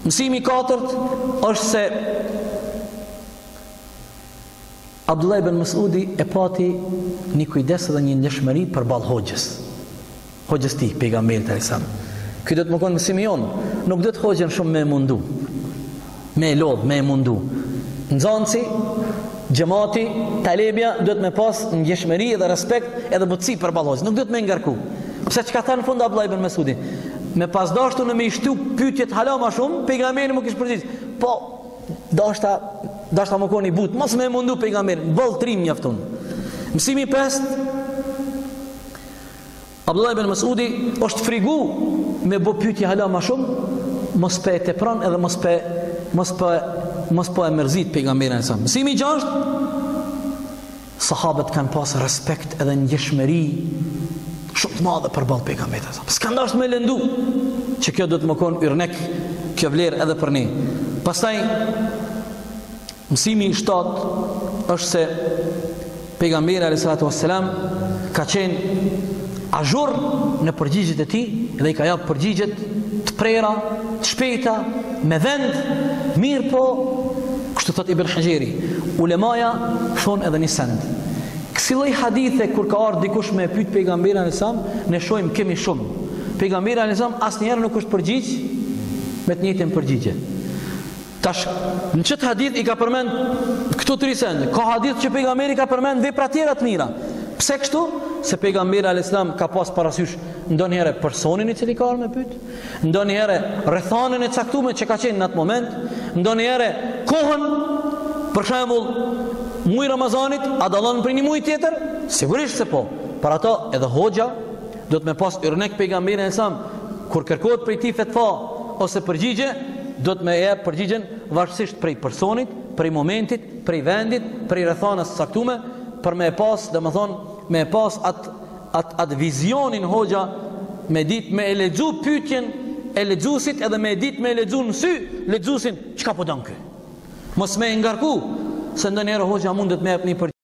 A: Mësimi i katërt është se Abdullah ibn Mas'udi e pati një kujdes dhe një ndjeshmëri përballë hoxhës. Hoxhës tij, pejgamberit alejhi selam. Ky duhet me konë mësimi jonë. Nuk duhet hoxhën shumë me e mundu. Me e lodhë, me e mundu. Nxansi, Xhamati, talebja duhet me pas ndjeshmëri dhe respekt edhe butësi përballë hoxhës, nuk duhet me ngarku. Pse çka tha në fund Abdullah ibn Mesudi? Me pas dasht unë me i shtu pyetjet hala më shumë, pejgamberi m'u kish përgjigj. Po dashta dashta me konë i butë, mos me e mundu pejgamberin, boll tri mjafton. Mësimi 5 Abdullah ibn Mas'udi është frigu me bo pyetje hala më shumë, mos po e tepron edhe mos pe mos pe mos po e mërzit pejgamberin alejhi selam. Mësimi i gjashtë sahabët kanë pas respekt edhe ndjeshmëri shumë të madhe përballë pejgamberit alejhi selam. S'kan dashur me lëndu që kjo duhet me kon yrnek kjo vlerë edhe për ne. Pastaj Mësimi i shtatë është se Pejgamberi alayhi salatu wassalam ka qenë azhur në përgjigjet e tij dhe i ka japë përgjigjet të prera, të shpejta, me vend, mirë po, kështu thot Ibn Haxheri, ulemaja thonë edhe një send. Kësi lloj hadithe kur ka ardhë dikush me e pyt pejgamberin alayhi salam, ne shohim kemi shumë. Pejgamberi alayhi salam asnjëherë nuk është përgjigj me të njëjtën përgjigje. Tash, në këtë hadith i ka përmend këto tri sende. Ka hadith që pejgamberi ka përmend vepra tjera të mira. Pse kështu? Se pejgamberi alayhis salam ka pas parasysh ndonjëherë personin i cili ka ardhur me pyet, ndonjëherë rrethanën e caktume që ka qenë në atë moment, ndonjëherë kohën për shembull muaji i Ramazanit a dallon prej një muaj tjetër? Sigurisht se po. Për ato edhe hoxha Duhet me pas yrnek pejgamberin alejhi selam, kur kërkohet prej tij fetva ose përgjigje, duhet me jep përgjigjen varësisht prej personit, prej momentit, prej vendit, prej rrethanës caktume, për me e pas, domethonë, me e pas atë at, at vizionin hoxha, me ditë me e lexu pytjen e lexusit edhe me e ditë me e lexu në sy lexusin, çka po don ky? Mos me e ngarku, se ndonjëherë hoxha mundet me jep një përgjigje.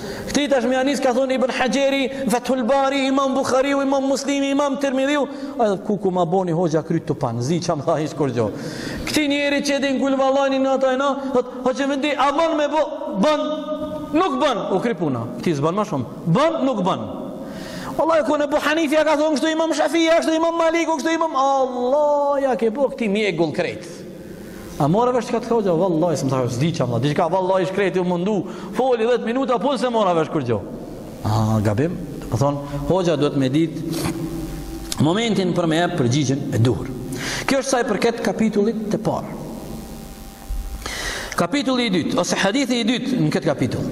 A: Këti tash me i nis ka thënë Ibn Hajeri, Fethul Bari, Imam Bukhariu, Imam Muslimi, Imam Tirmidhiu, edhe ku ku ma boni hoxha kryt tupan, s'di çka më tha hiç kurgjo. Këti njeri që edin gulë valani në ata e na, thët, hoxha vendi, a bën me bo, bën, nuk bën, u kry puna, këti s'i vyn ma shumë, bën, nuk bën. Allah e kur Ebu Hanifja ka thonë, kështu imam Shafija, kështu imam Maliku, kështu imam, Allah, ja ke bo këti mjegull krejtë. A more vesh çka të tha, vallahi s'm thash, s'di çam, diçka vallahi i shkreti u mundu. Foli 10 minuta, po s'e mora vesh kurgjo. Ah, gabim. Domethon, hoxha duhet me dit momentin për me jap përgjigjen e duhur. Kjo është sa i përket kapitullit të parë. Kapitulli i dytë ose hadithi i dytë në këtë kapitull.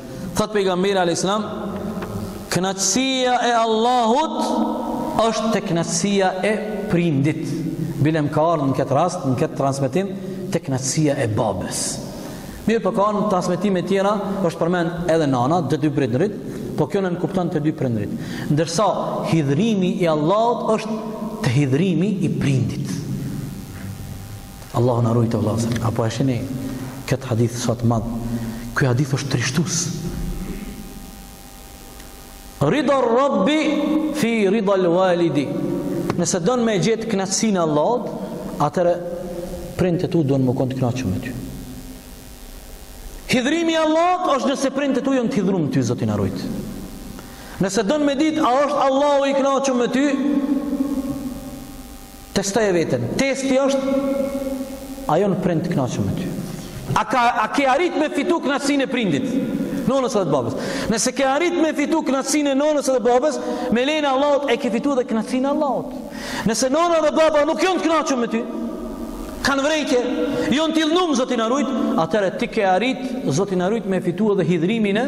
A: Thotë pejgamberi alayhis salam, kënaqësia e Allahut është te kënaqësia e prindit. Bile ka ardhur në këtë rast, në këtë transmetim te kënaqësia e babës. Mirëpo ka në transmetime tjera, është përmend edhe nana, të dy prindërit, po kjo nënkupton të dy prindërit. Ndërsa hidhrimi i Allahut është te hidhrimi i prindit. Allahu na rujt o vllazër, a po e shihni këtë hadith sa të madh? Ky hadith është trishtues. Rida Rabbi fi rida al-walidi. Nëse don me gjet kënaqësinë e Allahut, atëherë prindët e tu dun me kon t'kënaqur me ty. Hidhrimi i Allahut është nëse prindët e tu janë të hidhrum me ty Zoti na rujt. Nëse don me ditë a është Allahu i kënaqur me ty, Testoje veten. Testi është a jon prindt të kënaqur me ty. A ka a ke arrit me fitu kënaqësinë e prindit? Nonës dhe babës. Nëse ke arrit me fitu kënaqësinë e nonës dhe babës, me lejen e Allahut e ke fitu dhe kënaqësinë e Allahut. Nëse nona dhe baba nuk janë të kënaqur me ty, kanë vrejtje, janë të idhnum Zoti na rujt, atëherë ti ke arrit Zoti na rujt me fitu edhe hidhrimin e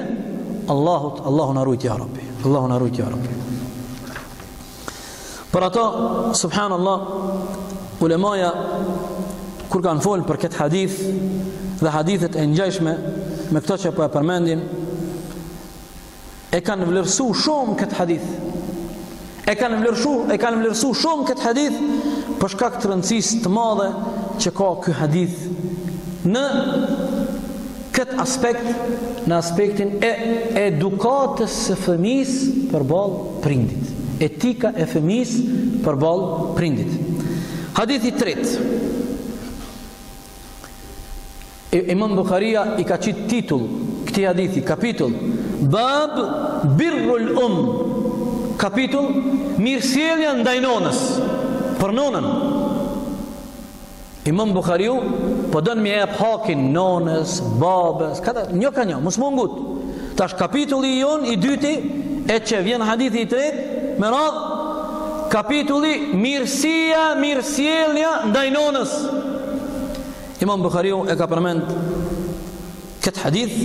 A: Allahut. Allahu na rujt ya Rabbi. Allahu na rujt ya Rabbi. Për ato, subhanallah, ulemaja kur kanë folë për këtë hadith dhe hadithet e ngjashme me këto që po e përmendin, e kanë vlerësu shumë këtë hadith. E kanë vlerësu, e kanë vlerësu shumë këtë hadith për shkak të rëndësisë të madhe që ka ky hadith në këtë aspekt në aspektin e edukatës së fëmisë përballë prindit. Etika e fëmisë përballë prindit. Hadithi i tretë. Imam Buhariu i ka qitë titull këti hadithi, kapitull, bab birrul um, kapitull, mirësjellja ndaj nonës, për nonën, Imam Bukhariu po don me i jep hakin nonës, babës, ka da një ka një, mos me mungu. Tash kapitulli i jonë i dyti e që vjen hadithi i tretë me radhë kapitulli mirësia, mirësjellja ndaj nonës. Imam Bukhariu e ka përmend këtë hadith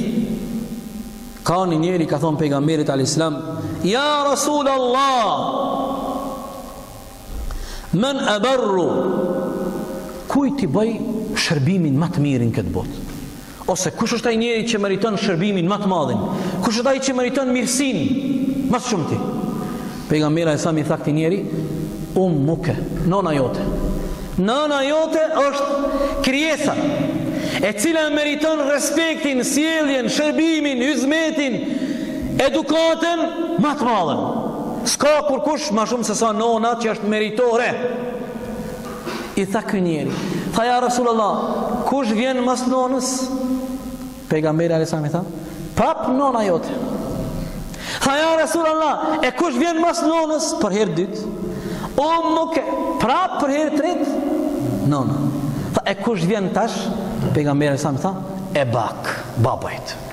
A: ku një njeri ka thonë pejgamberit alejhi selam Ja Rasul Allah Men eberru Kuj t'i baj shërbimin ma të mirin n'këtë botë Ose kush është ai njeri që meriton shërbimin ma të madhin Kush është ai që meriton mirësinë Ma s'shumti Pejgamberi alejhi selam i tha këtij njeri Ummuke Nona jote Nona jote është krijesa E cila meriton respektin, sjelljen, shërbimin, hyzmetin Edukatën Ma të madhen S'ka kurkush ma shumë se sa nona që është meritore. I tha ky njeri. Tha ja Rasul Allah, kush vjen mas nonës? Pejgamberi alejhi selam i tha, prap nona jote. Tha ja Rasul Allah, e kush vjen mas nonës? Për herë t'dytë. Ummuke, prap për herë t'tretë? Nona. Tha e kush vjen tash? Pejgamberi alejhi selam i tha, ebak, baba yt.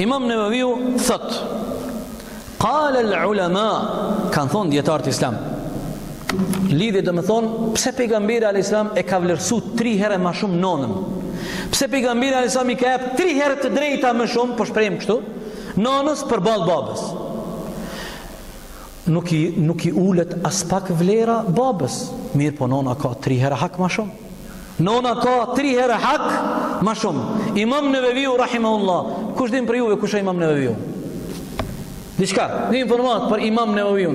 A: Imam Neveviu thotë Kale l'ulema Kanë thonë dijetarët islam Lidhje domethonë Pse pejgamberi a.s. e ka vlerësu Tri herë ma shumë nonën Pse pejgamberi a.s. i ka jap Tri herë të drejta ma shumë Po shprehemi kështu Nonës përballë babës Nuk i, nuk i ulet aspak vlera babës Mirëpo nona ka tri herë hak ma shumë Nona ka tri herë hak ma shumë. Imam Neveviu, Rahimahullah, kush din prej juve kush o imam Neveviu? Diçka, një informatë për imam Neveviu.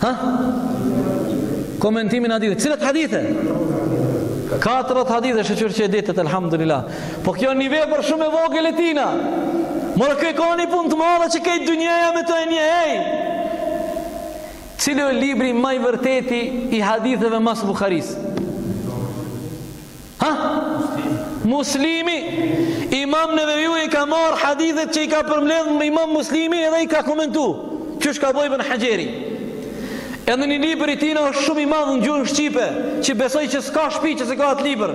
A: Ha? Komentimin e haditheve. Cilat hadithe? Katërdhetë hadithe shyqyr që e ditët, elhamdulillah. Po kjo o një vepër shumë e vogël e tina. Mirë ky ka një punë të madhe që krejt dynjaja me të e njeh. Cili o libri ma i vërteti i haditheve mas Bukhariut? Ha? Muslimi Imam Neveviu i ka marrë hadithet që i ka përmbledhë imam muslimi edhe i ka komentu Kjo shka bojbë në haqeri Edhe një libri i tina është shumë i madh në gjuhën shqipe Që besoj që s'ka shpi që s'e ka atë libër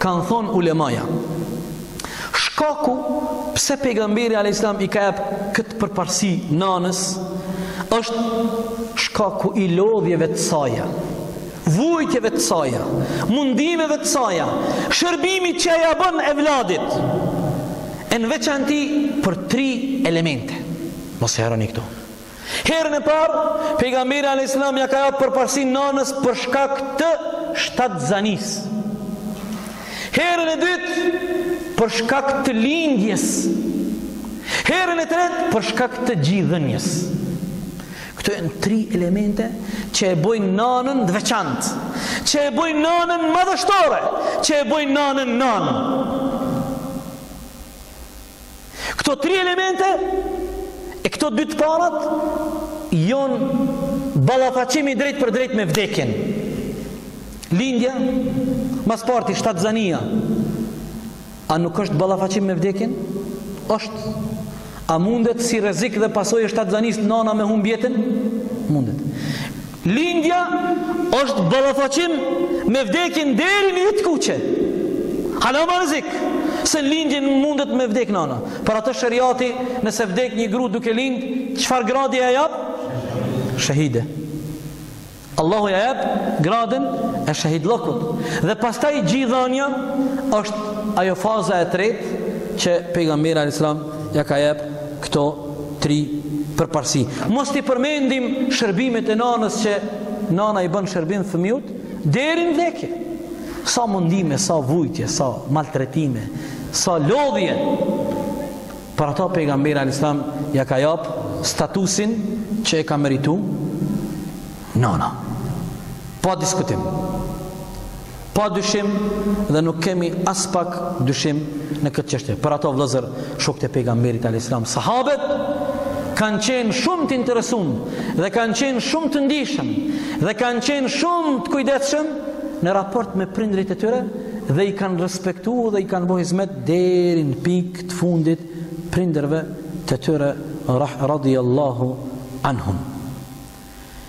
A: Kanë thonë ulemaja, shkaku pse pejgamberi alejhi selam i ka jap këtë përparësi nanës është shkaku i lodhjeve të saja, vuajtjeve të saja, mundimeve të saja, shërbimit që ajo ia bon evladit. E në veçanti për tri elemente. Mos i harroni këto. Herën e parë, pejgamberi alayhis salam ja ka jap përparësinë nanës për shkak të shtatzanisë. Herën e dytë, për shkak të lindjes. Herën e tretë, për shkak të gjidhënies. Këto janë tri elemente që e bojnë nanën të veçantë, që e bojnë nanën madhështore, që e bojnë nanën nanë. Këto tri elemente e këto dy të parat janë ballafaqim i drejtpërdrejtë me vdekjen. Lindja, më së pari shtatzania. A nuk është ballafaqim me vdekjen? Është. A mundet si rrezik dhe pasojë e shtatzanisë nana me humb jetën? Mundet. Lindja është ballafaqim me vdekjen deri në vijë të kuqe. Hala ma rrezik se në lindje mundet me vdek nana. Për ato sheriati, nëse vdek një gru duke lind, çfarë grade ja jap? Shahide. Allahu ja jap gradën e shahidllëkut. Dhe pastaj gjidhanja është ajo faza e tretë që pejgamberi alayhis salam ja ka jep këto tri përparësi. Mos t'i përmendim shërbimet e nanës që nana i bën shërbim fëmijës deri në vdekje. Sa mundime, sa vujtje, sa maltretime, sa lodhje. Për ato pejgamberi alayhis salam ja ka jap statusin që e ka meritu nana. Pa diskutim. Pa dyshim dhe nuk kemi aspak dyshim në këtë çështje. Për ato vëllezër, shokët e pejgamberit alayhis salam, sahabët kanë qenë shumë të interesum dhe kanë qenë shumë të ndjeshëm dhe kanë qenë shumë të kujdesshëm në raport me prindërit e tyre dhe i kanë respektu dhe i kanë bo hizmet deri në pikë të fundit prindërve të tyre radiallahu anhum.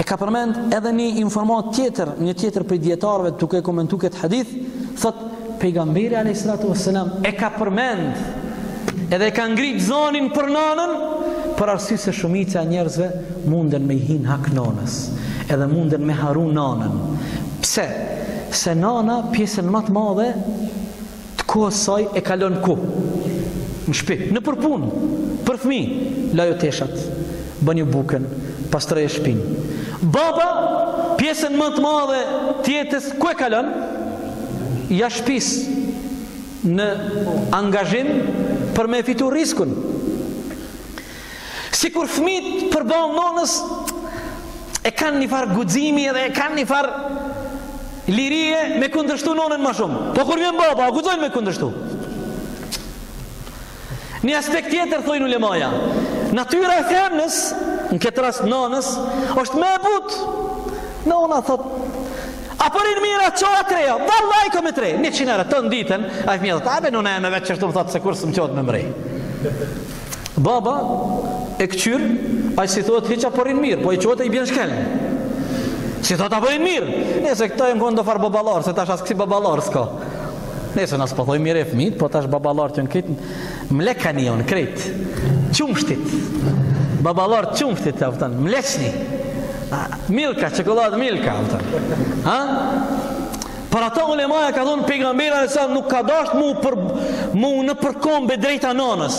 A: E ka përmend edhe një informatë tjetër, një tjetër prej dijetarëve duke e komentu këtë hadith, thotë, pejgamberi a.s. e ka përmend edhe e ka ngrit zanin për nanën, për arsye se shumica njerëzve munden me i hin hak nanës, edhe munden me haru nanën. Pse? Se nana pjesën ma të madhe Të kohës saj e kalon ku? Në shpi. Nëpër punë. Për fëmijë. Laju teshat. Bënju bukën. Pastroje shpinë. Baba pjesën më të madhe të jetës ku e kalon? Jashtë shpisë. Në angazhim për me e fitu rriskun. Sikur fëmijt përballë nonës e kanë një farë guximi edhe e kanë një farë lirie me kundërshtu nonën ma shumë. Po kur vjen baba, a guxojnë me kundërshtu? Një aspekt tjetër, thojnë ulemaja, natyra e femnës, në këtë rast nonës, është ma e butë. Nona thotë, a po rrin mirë a çohna t'rreh Vallahi kom me t'rreh Njëqind herë n'ditën Ai fëmija dhe ta Abe në nëjë me vetë qështu më thotë Se kurrë s'm'çohet me m'rreh Baba e këqyr, ai s'i thotë hiç a po rrin mirë, po i çohet e i bjen shkelm. S'i thotë a po rrin mirë. Nëse këta janë kon do far baballar, se tash as kësi baballar s'ka. Nëse na s'po thojm mirë e fëmijt, po tash baballar të në kitë, mlekani janë krejt, qumshtit, baballar të qumshtit, a kupton, mleçni, milka, çokollatë milka, a kupton, ha? Për ata ulemaja ka thonë pejgamberi alaihi salam nuk ka dashtë mu për mu nëpërkomb e drejta nanës.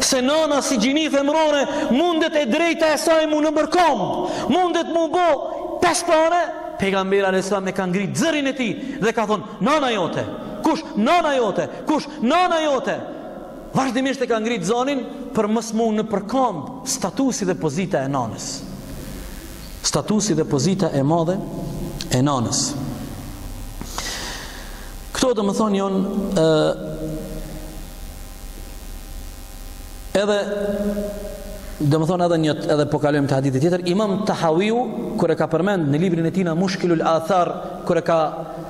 A: Se nana si gjini femrore mundet e drejta e saj mu nëpërkomb, mundet mu bo pesë pare, pejgamberi alaihi salam e ka ngrit zërin e tij dhe ka thonë nana jote, kush nana jote, kush nana jote. Vazhdimisht e ka ngrit zërin për mos mu nëpërkomb statusi dhe pozita e nanës. statusi dhe pozita e madhe e nanës. Këto domethonë jonë edhe domethonë edhe njët edhe po kalojmë te hadithi tjetër imam Tahawiu kur e ka përmend në librin e tina mushkilul athar kur e ka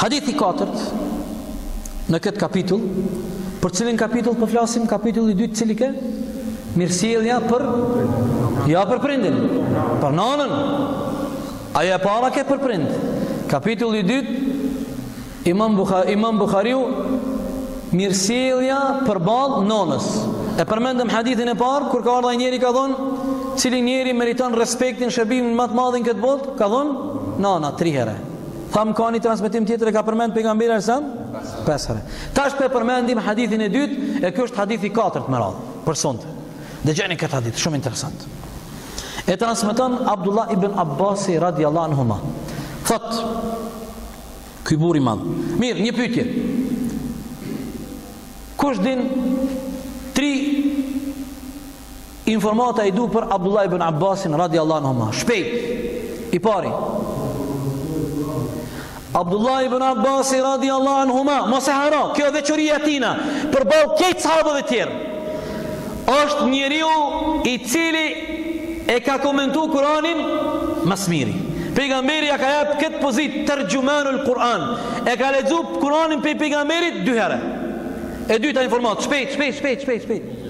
A: Hadithi i katërt në këtë kapitull, për cilin kapitull po flasim, kapitulli i dytë cili ke? Mirësjellja për ja për prindin, për nanën. Ajo e para ke për prind. Kapitulli i dytë Imam Bukhari, Imam Bukhariu mirësjellja përballë nanës. E përmendëm hadithin e parë kur ka ardh ai njeri ka thon, cili njeri meriton respektin, shërbimin ma të madh n'këtë botë, ka thon nana tri herë. Tham ka një transmetim tjetër e ka përmend pejgamberi alaihi salam pesë herë. Tash po përmendim hadithin e dytë e kjo është hadithi i katërt me radhë për sonte. Dëgjoni këtë hadith shumë interesant. E transmeton Abdullah ibn Abbasi radhiyallahu anhuma. Thot Ky burrë i madh. Mirë, një pyetje. Kush din tri Informata i du për Abdullah ibn Abbasin radiallahu anhuma Shpejt I pari Abdullah ibn Abbasi radiallahu anhuma Mos e harro, kjo veçoria e tina përballë krejt sahabëve tjerë është njeriu i cili e ka komentu Kuranin ma s'miri Pejgamberi ja ka jap këtë pozit terxhumanul Kur'an. E ka lexu Kur'anin pej pejgamberit dy herë. E dyta informat, shpejt, shpejt, shpejt, shpejt, shpejt.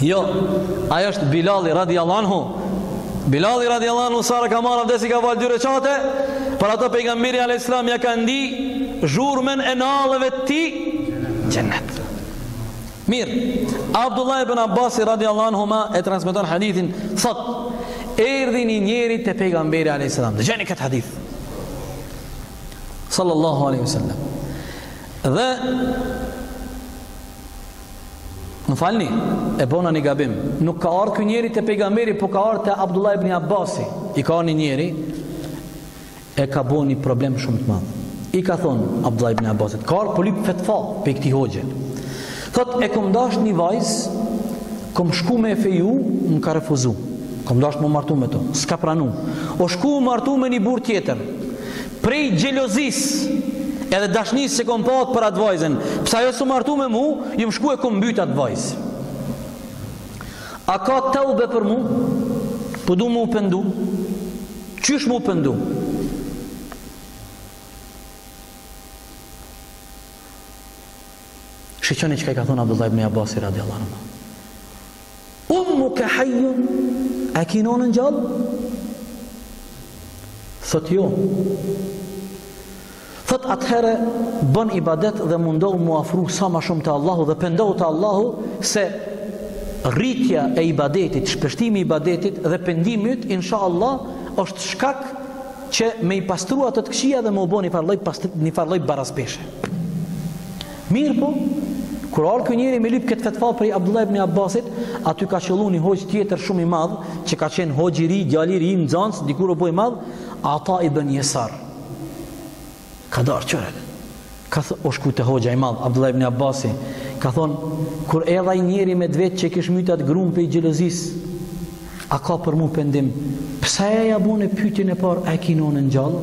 A: Jo, ai është Bilali radiallahu anhu. Bilali radiallahu anhu sa herë ka marrë abdes i ka falë dy reqate, për ato pejgamberi alayhis salam ja ka ndi zhurmen e nallëve të tij n'xhennet. Mirë, Abdullah ibn Abbas radiallahu anhuma e transmeton hadithin, thot erdhi një njeri te pejgamberi alayhis salam. Dëgjoni këtë hadith. Sallallahu alaihi wasallam. Dhe Më falni, e bona ni gabim. Nuk ka ardhë ky njeri te pejgamberi, po ka ardhë te Abdullah ibn Abbasi. I ka ardhë ni njeri, e ka bo ni problem shumë të madh. I ka thonë Abdullah ibn Abbasit, ka ardhë po lip fetfa prej këti hoxhë. Thot, e kom dashtë ni vajzë, kom shku me e feju, më ka refuzu. Kom dashtë m'u martu me to, s'ka pranu. O shku u martu me ni burrë tjetër. Prej xhelozisë edhe dashnisë që kom patë për at vajzën, pse ajo s'u martu me mu, jom shku e kom mbyt at vajzë. A ka teube për mu? Po du m'u pendu? Qysh m'u pendu? Shiqoni çka i ka thonë Abdullah ibn Abbasi radiallahu anhuma. Ummuka hayyun a e ki nonën gjallë? Thot jo. Thot atëherë bon ibadet dhe mundohu m'u afru sa ma shumë te Allahu dhe pendohu te Allahu se rritja e ibadetit, shpeshtimi i ibadetit dhe pendimit, insha Allah, është shkak që me i pastru ato të këqija dhe me u bo ni farlloj, ni farlloj baraspeshe. Mirëpo, kur o ardhë ky njeri me lypë këtë fetfa prej Abdullah ibn Abbasit, aty ka qëllu ni hoxhë tjetër shumë i madh, që ka qenë hoxhë i ri, djalë i ri, nxanës, dikur o bo i madh, Ata ibn Jesar. Ka darë qërët. Ka thë, o shku te hoxha i madh, Abdullah ibn Abbasi, ka thonë, kur erdh ai njeri me t'vetë që e kish mytë at grunë prej xhelozisë, a ka për mu pendim, pse ja bone pytjen e parë, a e ki nonën gjallë?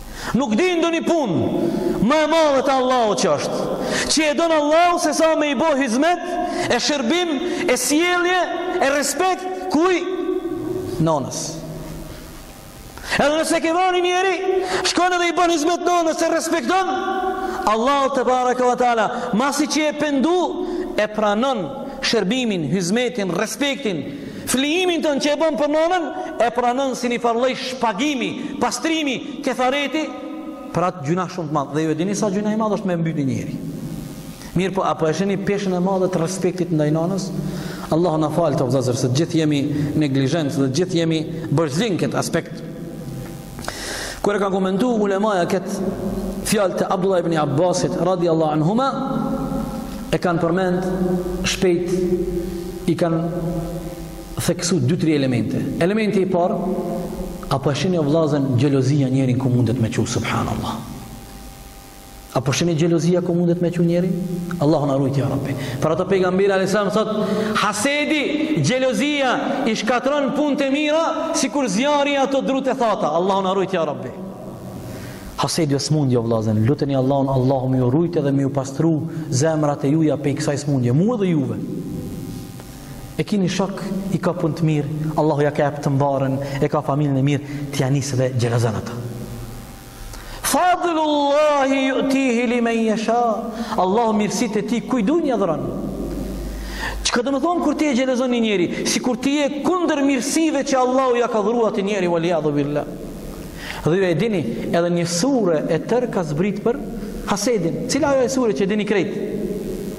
A: Nuk di ndonjë punë ma e madhe te Allahu që është, që e don Allahu se sa me i bo hizmet, e shërbim, e sjellje, e respekt, kuj? Nonës. Edhe nëse ke vra ni njeri, shkon edhe i bon hizmet nonës e respekton, Allahu tebaraka ve taala, masi që je pendu, e pranon shërbimin, hizmetin, respektin Flijimin tënd që e bën për nonën e pranon si ni farlloj shpagimi, pastrimi, kefareti për at gjynah shumë të madh. Dhe ju e dini sa gjynah i madh është me mbyt ni njeri. Mirëpo, a po e sheni peshën e madhe të respektit ndaj nanës? Allahu na faltë vëllezër, se të gjithë jemi neglizhentë dhe t'gjithë jemi borxhli n'këtë aspekt. Kur e kanë komentuar ulemaja kët fjalë të Abdullah ibn Abbasit radhiyallahu anhuma e kanë përmend shpejt i kanë theksu dy tri elemente. Elementi i parë a po shini vëllazën xhelozia njërin ku munet me çu subhanallahu. A po shini xhelozia ku mundet me çu njerin? Allahu na rujt ya Rabbi. Për ato pejgamberi alayhis salam thot, hasedi, xhelozia i shkatron punët e mira sikur zjarri ato drut e thata. Allahu na rujt ya Rabbi. Hasedi është smundje o vëllazën. Luteni Allahun, Allahu me ju rujt edhe me ju pastru zemrat e juaja pej kësaj smundje, mua dhe juve. E kini shok i ka punë të mirë, Allahu ja ka ep të mbarën, e ka familjen e mirë, ti ja nis dhe xhelozon ato. Fadhlullahi yu'tihi men yasha. Allahu mirësitë e tij kujt dun ja dhuron. Çka domethonë kur ti e xhelozon një njeri, sikur ti je kundër mirësive që Allahu ja ka dhuru atij njeri waliadhu billah. Dhe ju e dini, edhe një sure e tërë ka zbrit për hasedin. Cila ajo sure që e dini krejt?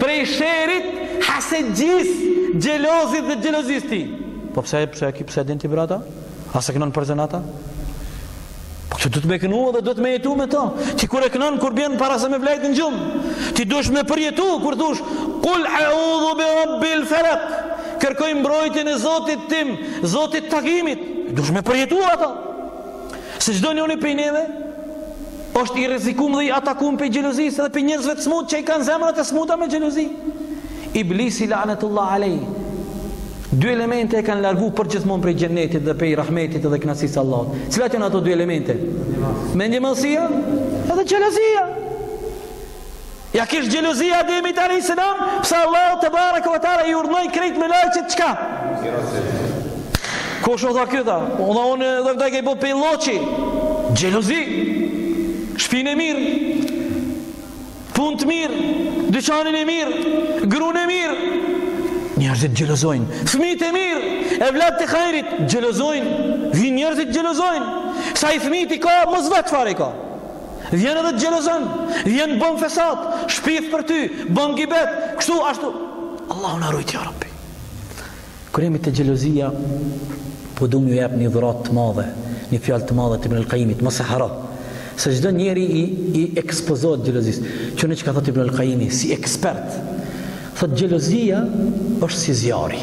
A: Prej sherrit, hasetçisë, xhelozit dhe xhelozisë tij. Po pse pse e ki pse e din ti për ata? As e kënon për zën ata? Po ti duhet me kënu dhe duhet me jetu me to. Ti kur e kënon kur bjen, para se me flejt në gjumë. Ti duesh me përjetu kur thush kul a'udhu bi rabbil falaq. Kërkoj mbrojtjen e Zotit tim, Zotit t'agimit. Duesh me përjetu ato. Se çdo njoni prej neve Është i rrezikum dhe i atakum prej xhelozisë edhe prej njerëzve të smutë që i kanë zemrat e smuta me xhelozi. Iblisi lanetullah alej. Dy elemente e kanë largu përgjithmonë prej xhennetit dhe prej rahmetit dhe knaqsis Allahut. Cilat janë ato dy elemente? Mendjemadhësia edhe xhelozia. Ja kish xhelozi Ademit alejhi selam, pse Allahu te bareke ve teala i urdhnoi krejt melaqet çka? Kush u tha ky tha? U tha unë do të ke bo pej lloçi. Xhelozi. Shpinë e mirë. Punë të mirë, dyqanin e mirë, grun e mirë. Njerëzit xhelozojnë. Fëmijët e mirë, evlad të hajrit xhelozojnë. Vijn njerëzit xhelozojnë. Sa i fëmijët i ka, mos vet çfarë i ka. Vjen edhe të gjelozon, vjen bon fesat, shpif për ty, bon gibet, kështu ashtu. Allahu na rujt ja Rabbi. Kur jemi te gjelozia, po du m'ju jap një dhurat të madhe, një fjalë të madhe të Ibn al-Qayyimit, mos e haro. Se çdo njeri i, i ekspozohet gjelozis. Qe ne çka thot Ibn al-Qayyimi, si ekspert, thot gjelozia është si zjari.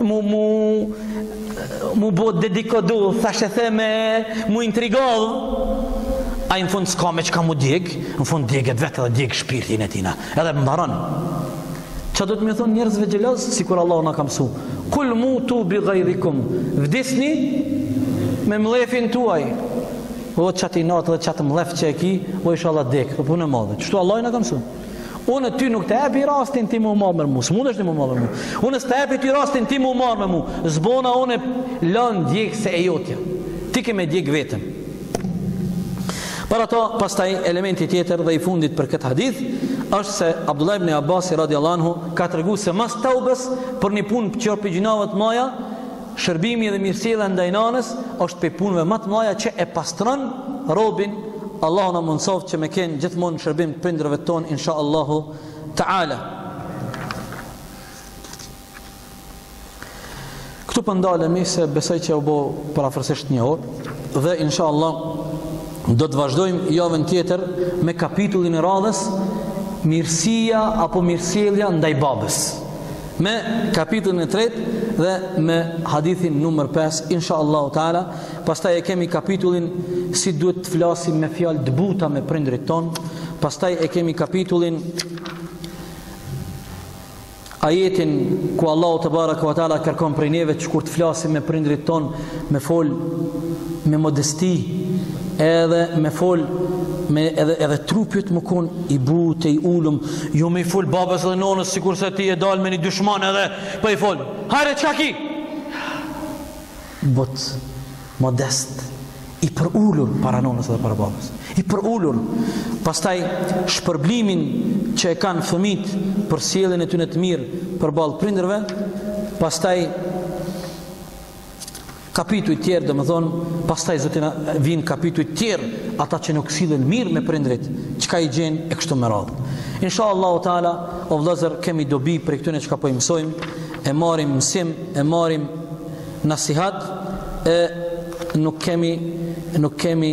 A: mu mu m'u bo dedikodu thashetheme mu intrigav ai në fund s'ka me çka mu djeg në fund djeget vetë dhe djeg shpirtin e tina edhe mbaron ça do të mi thonë njerëzve xheloz sikur Allahu na ka msu kul mutu bi gajdhikum vdisni me mllefin tuaj o qat inat edhe qat mllef që e ki o ishalla djeg po punë e madhe qështu Allahu na ka msu Unë ty nuk të jepi rastin ti mu marrë me mu, s'munesh ti mu marrë me mu. Unë s'të jepi ty rastin ti mu marrë me mu, s'bona unë e lanë djeg se e jotja. Ti ke me djeg veten. Për ato, pastaj elementi tjetër dhe i fundit për këtë hadith, është se Abdullah ibn Abbasi radiallahu anhu ka tregu se mas teubes për një punë që prej gjynahve t'mdhaja, Shërbimi edhe mirësjellja ndaj nanës është prej punëve ma të mdhaja që e pastron robin, Allahu na mundësoftë që me kenë gjithmonë në shërbim prindërve tonë inshallahu taala. Këtu po ndalemi se besoj që u bo përafërsisht një orë dhe inshallah do të vazhdojmë javën tjetër me kapitullin e radhës mirësia apo mirësjellja ndaj babës. me kapitullin e tretë dhe me hadithin numër 5 inshallahu taala pastaj e kemi kapitullin si duhet të flasim me fjalë të buta me prindërit tonë pastaj e kemi kapitullin ajetin ku Allahu tebaraka ve taala kërkon prej neve që kur të flasim me prindërit tonë me fol me modesti edhe me fol me edhe edhe trupi mu kon i butë i ulun jo me i fol babës dhe nonës sikurse ti je dal me një dyshman edhe po i fol hajre çka ki butë modest i përulur para nonës dhe para babës i përulur pastaj shpërblimin që e kanë fëmijt për sjelljen e tyre të mirë përballë prindërve pastaj Kapituj tjerë domethonë, pastaj do të na vijnë kapituj tjerë, ata që nuk sillen mirë me prindërit, çka i gjen e kështu me radhë. Inshallahu teala, o vllëzër, kemi dobi prej këtyne çka po i mësojmë, e marrim mësim, e marrim nasihat, e nuk kemi, nuk kemi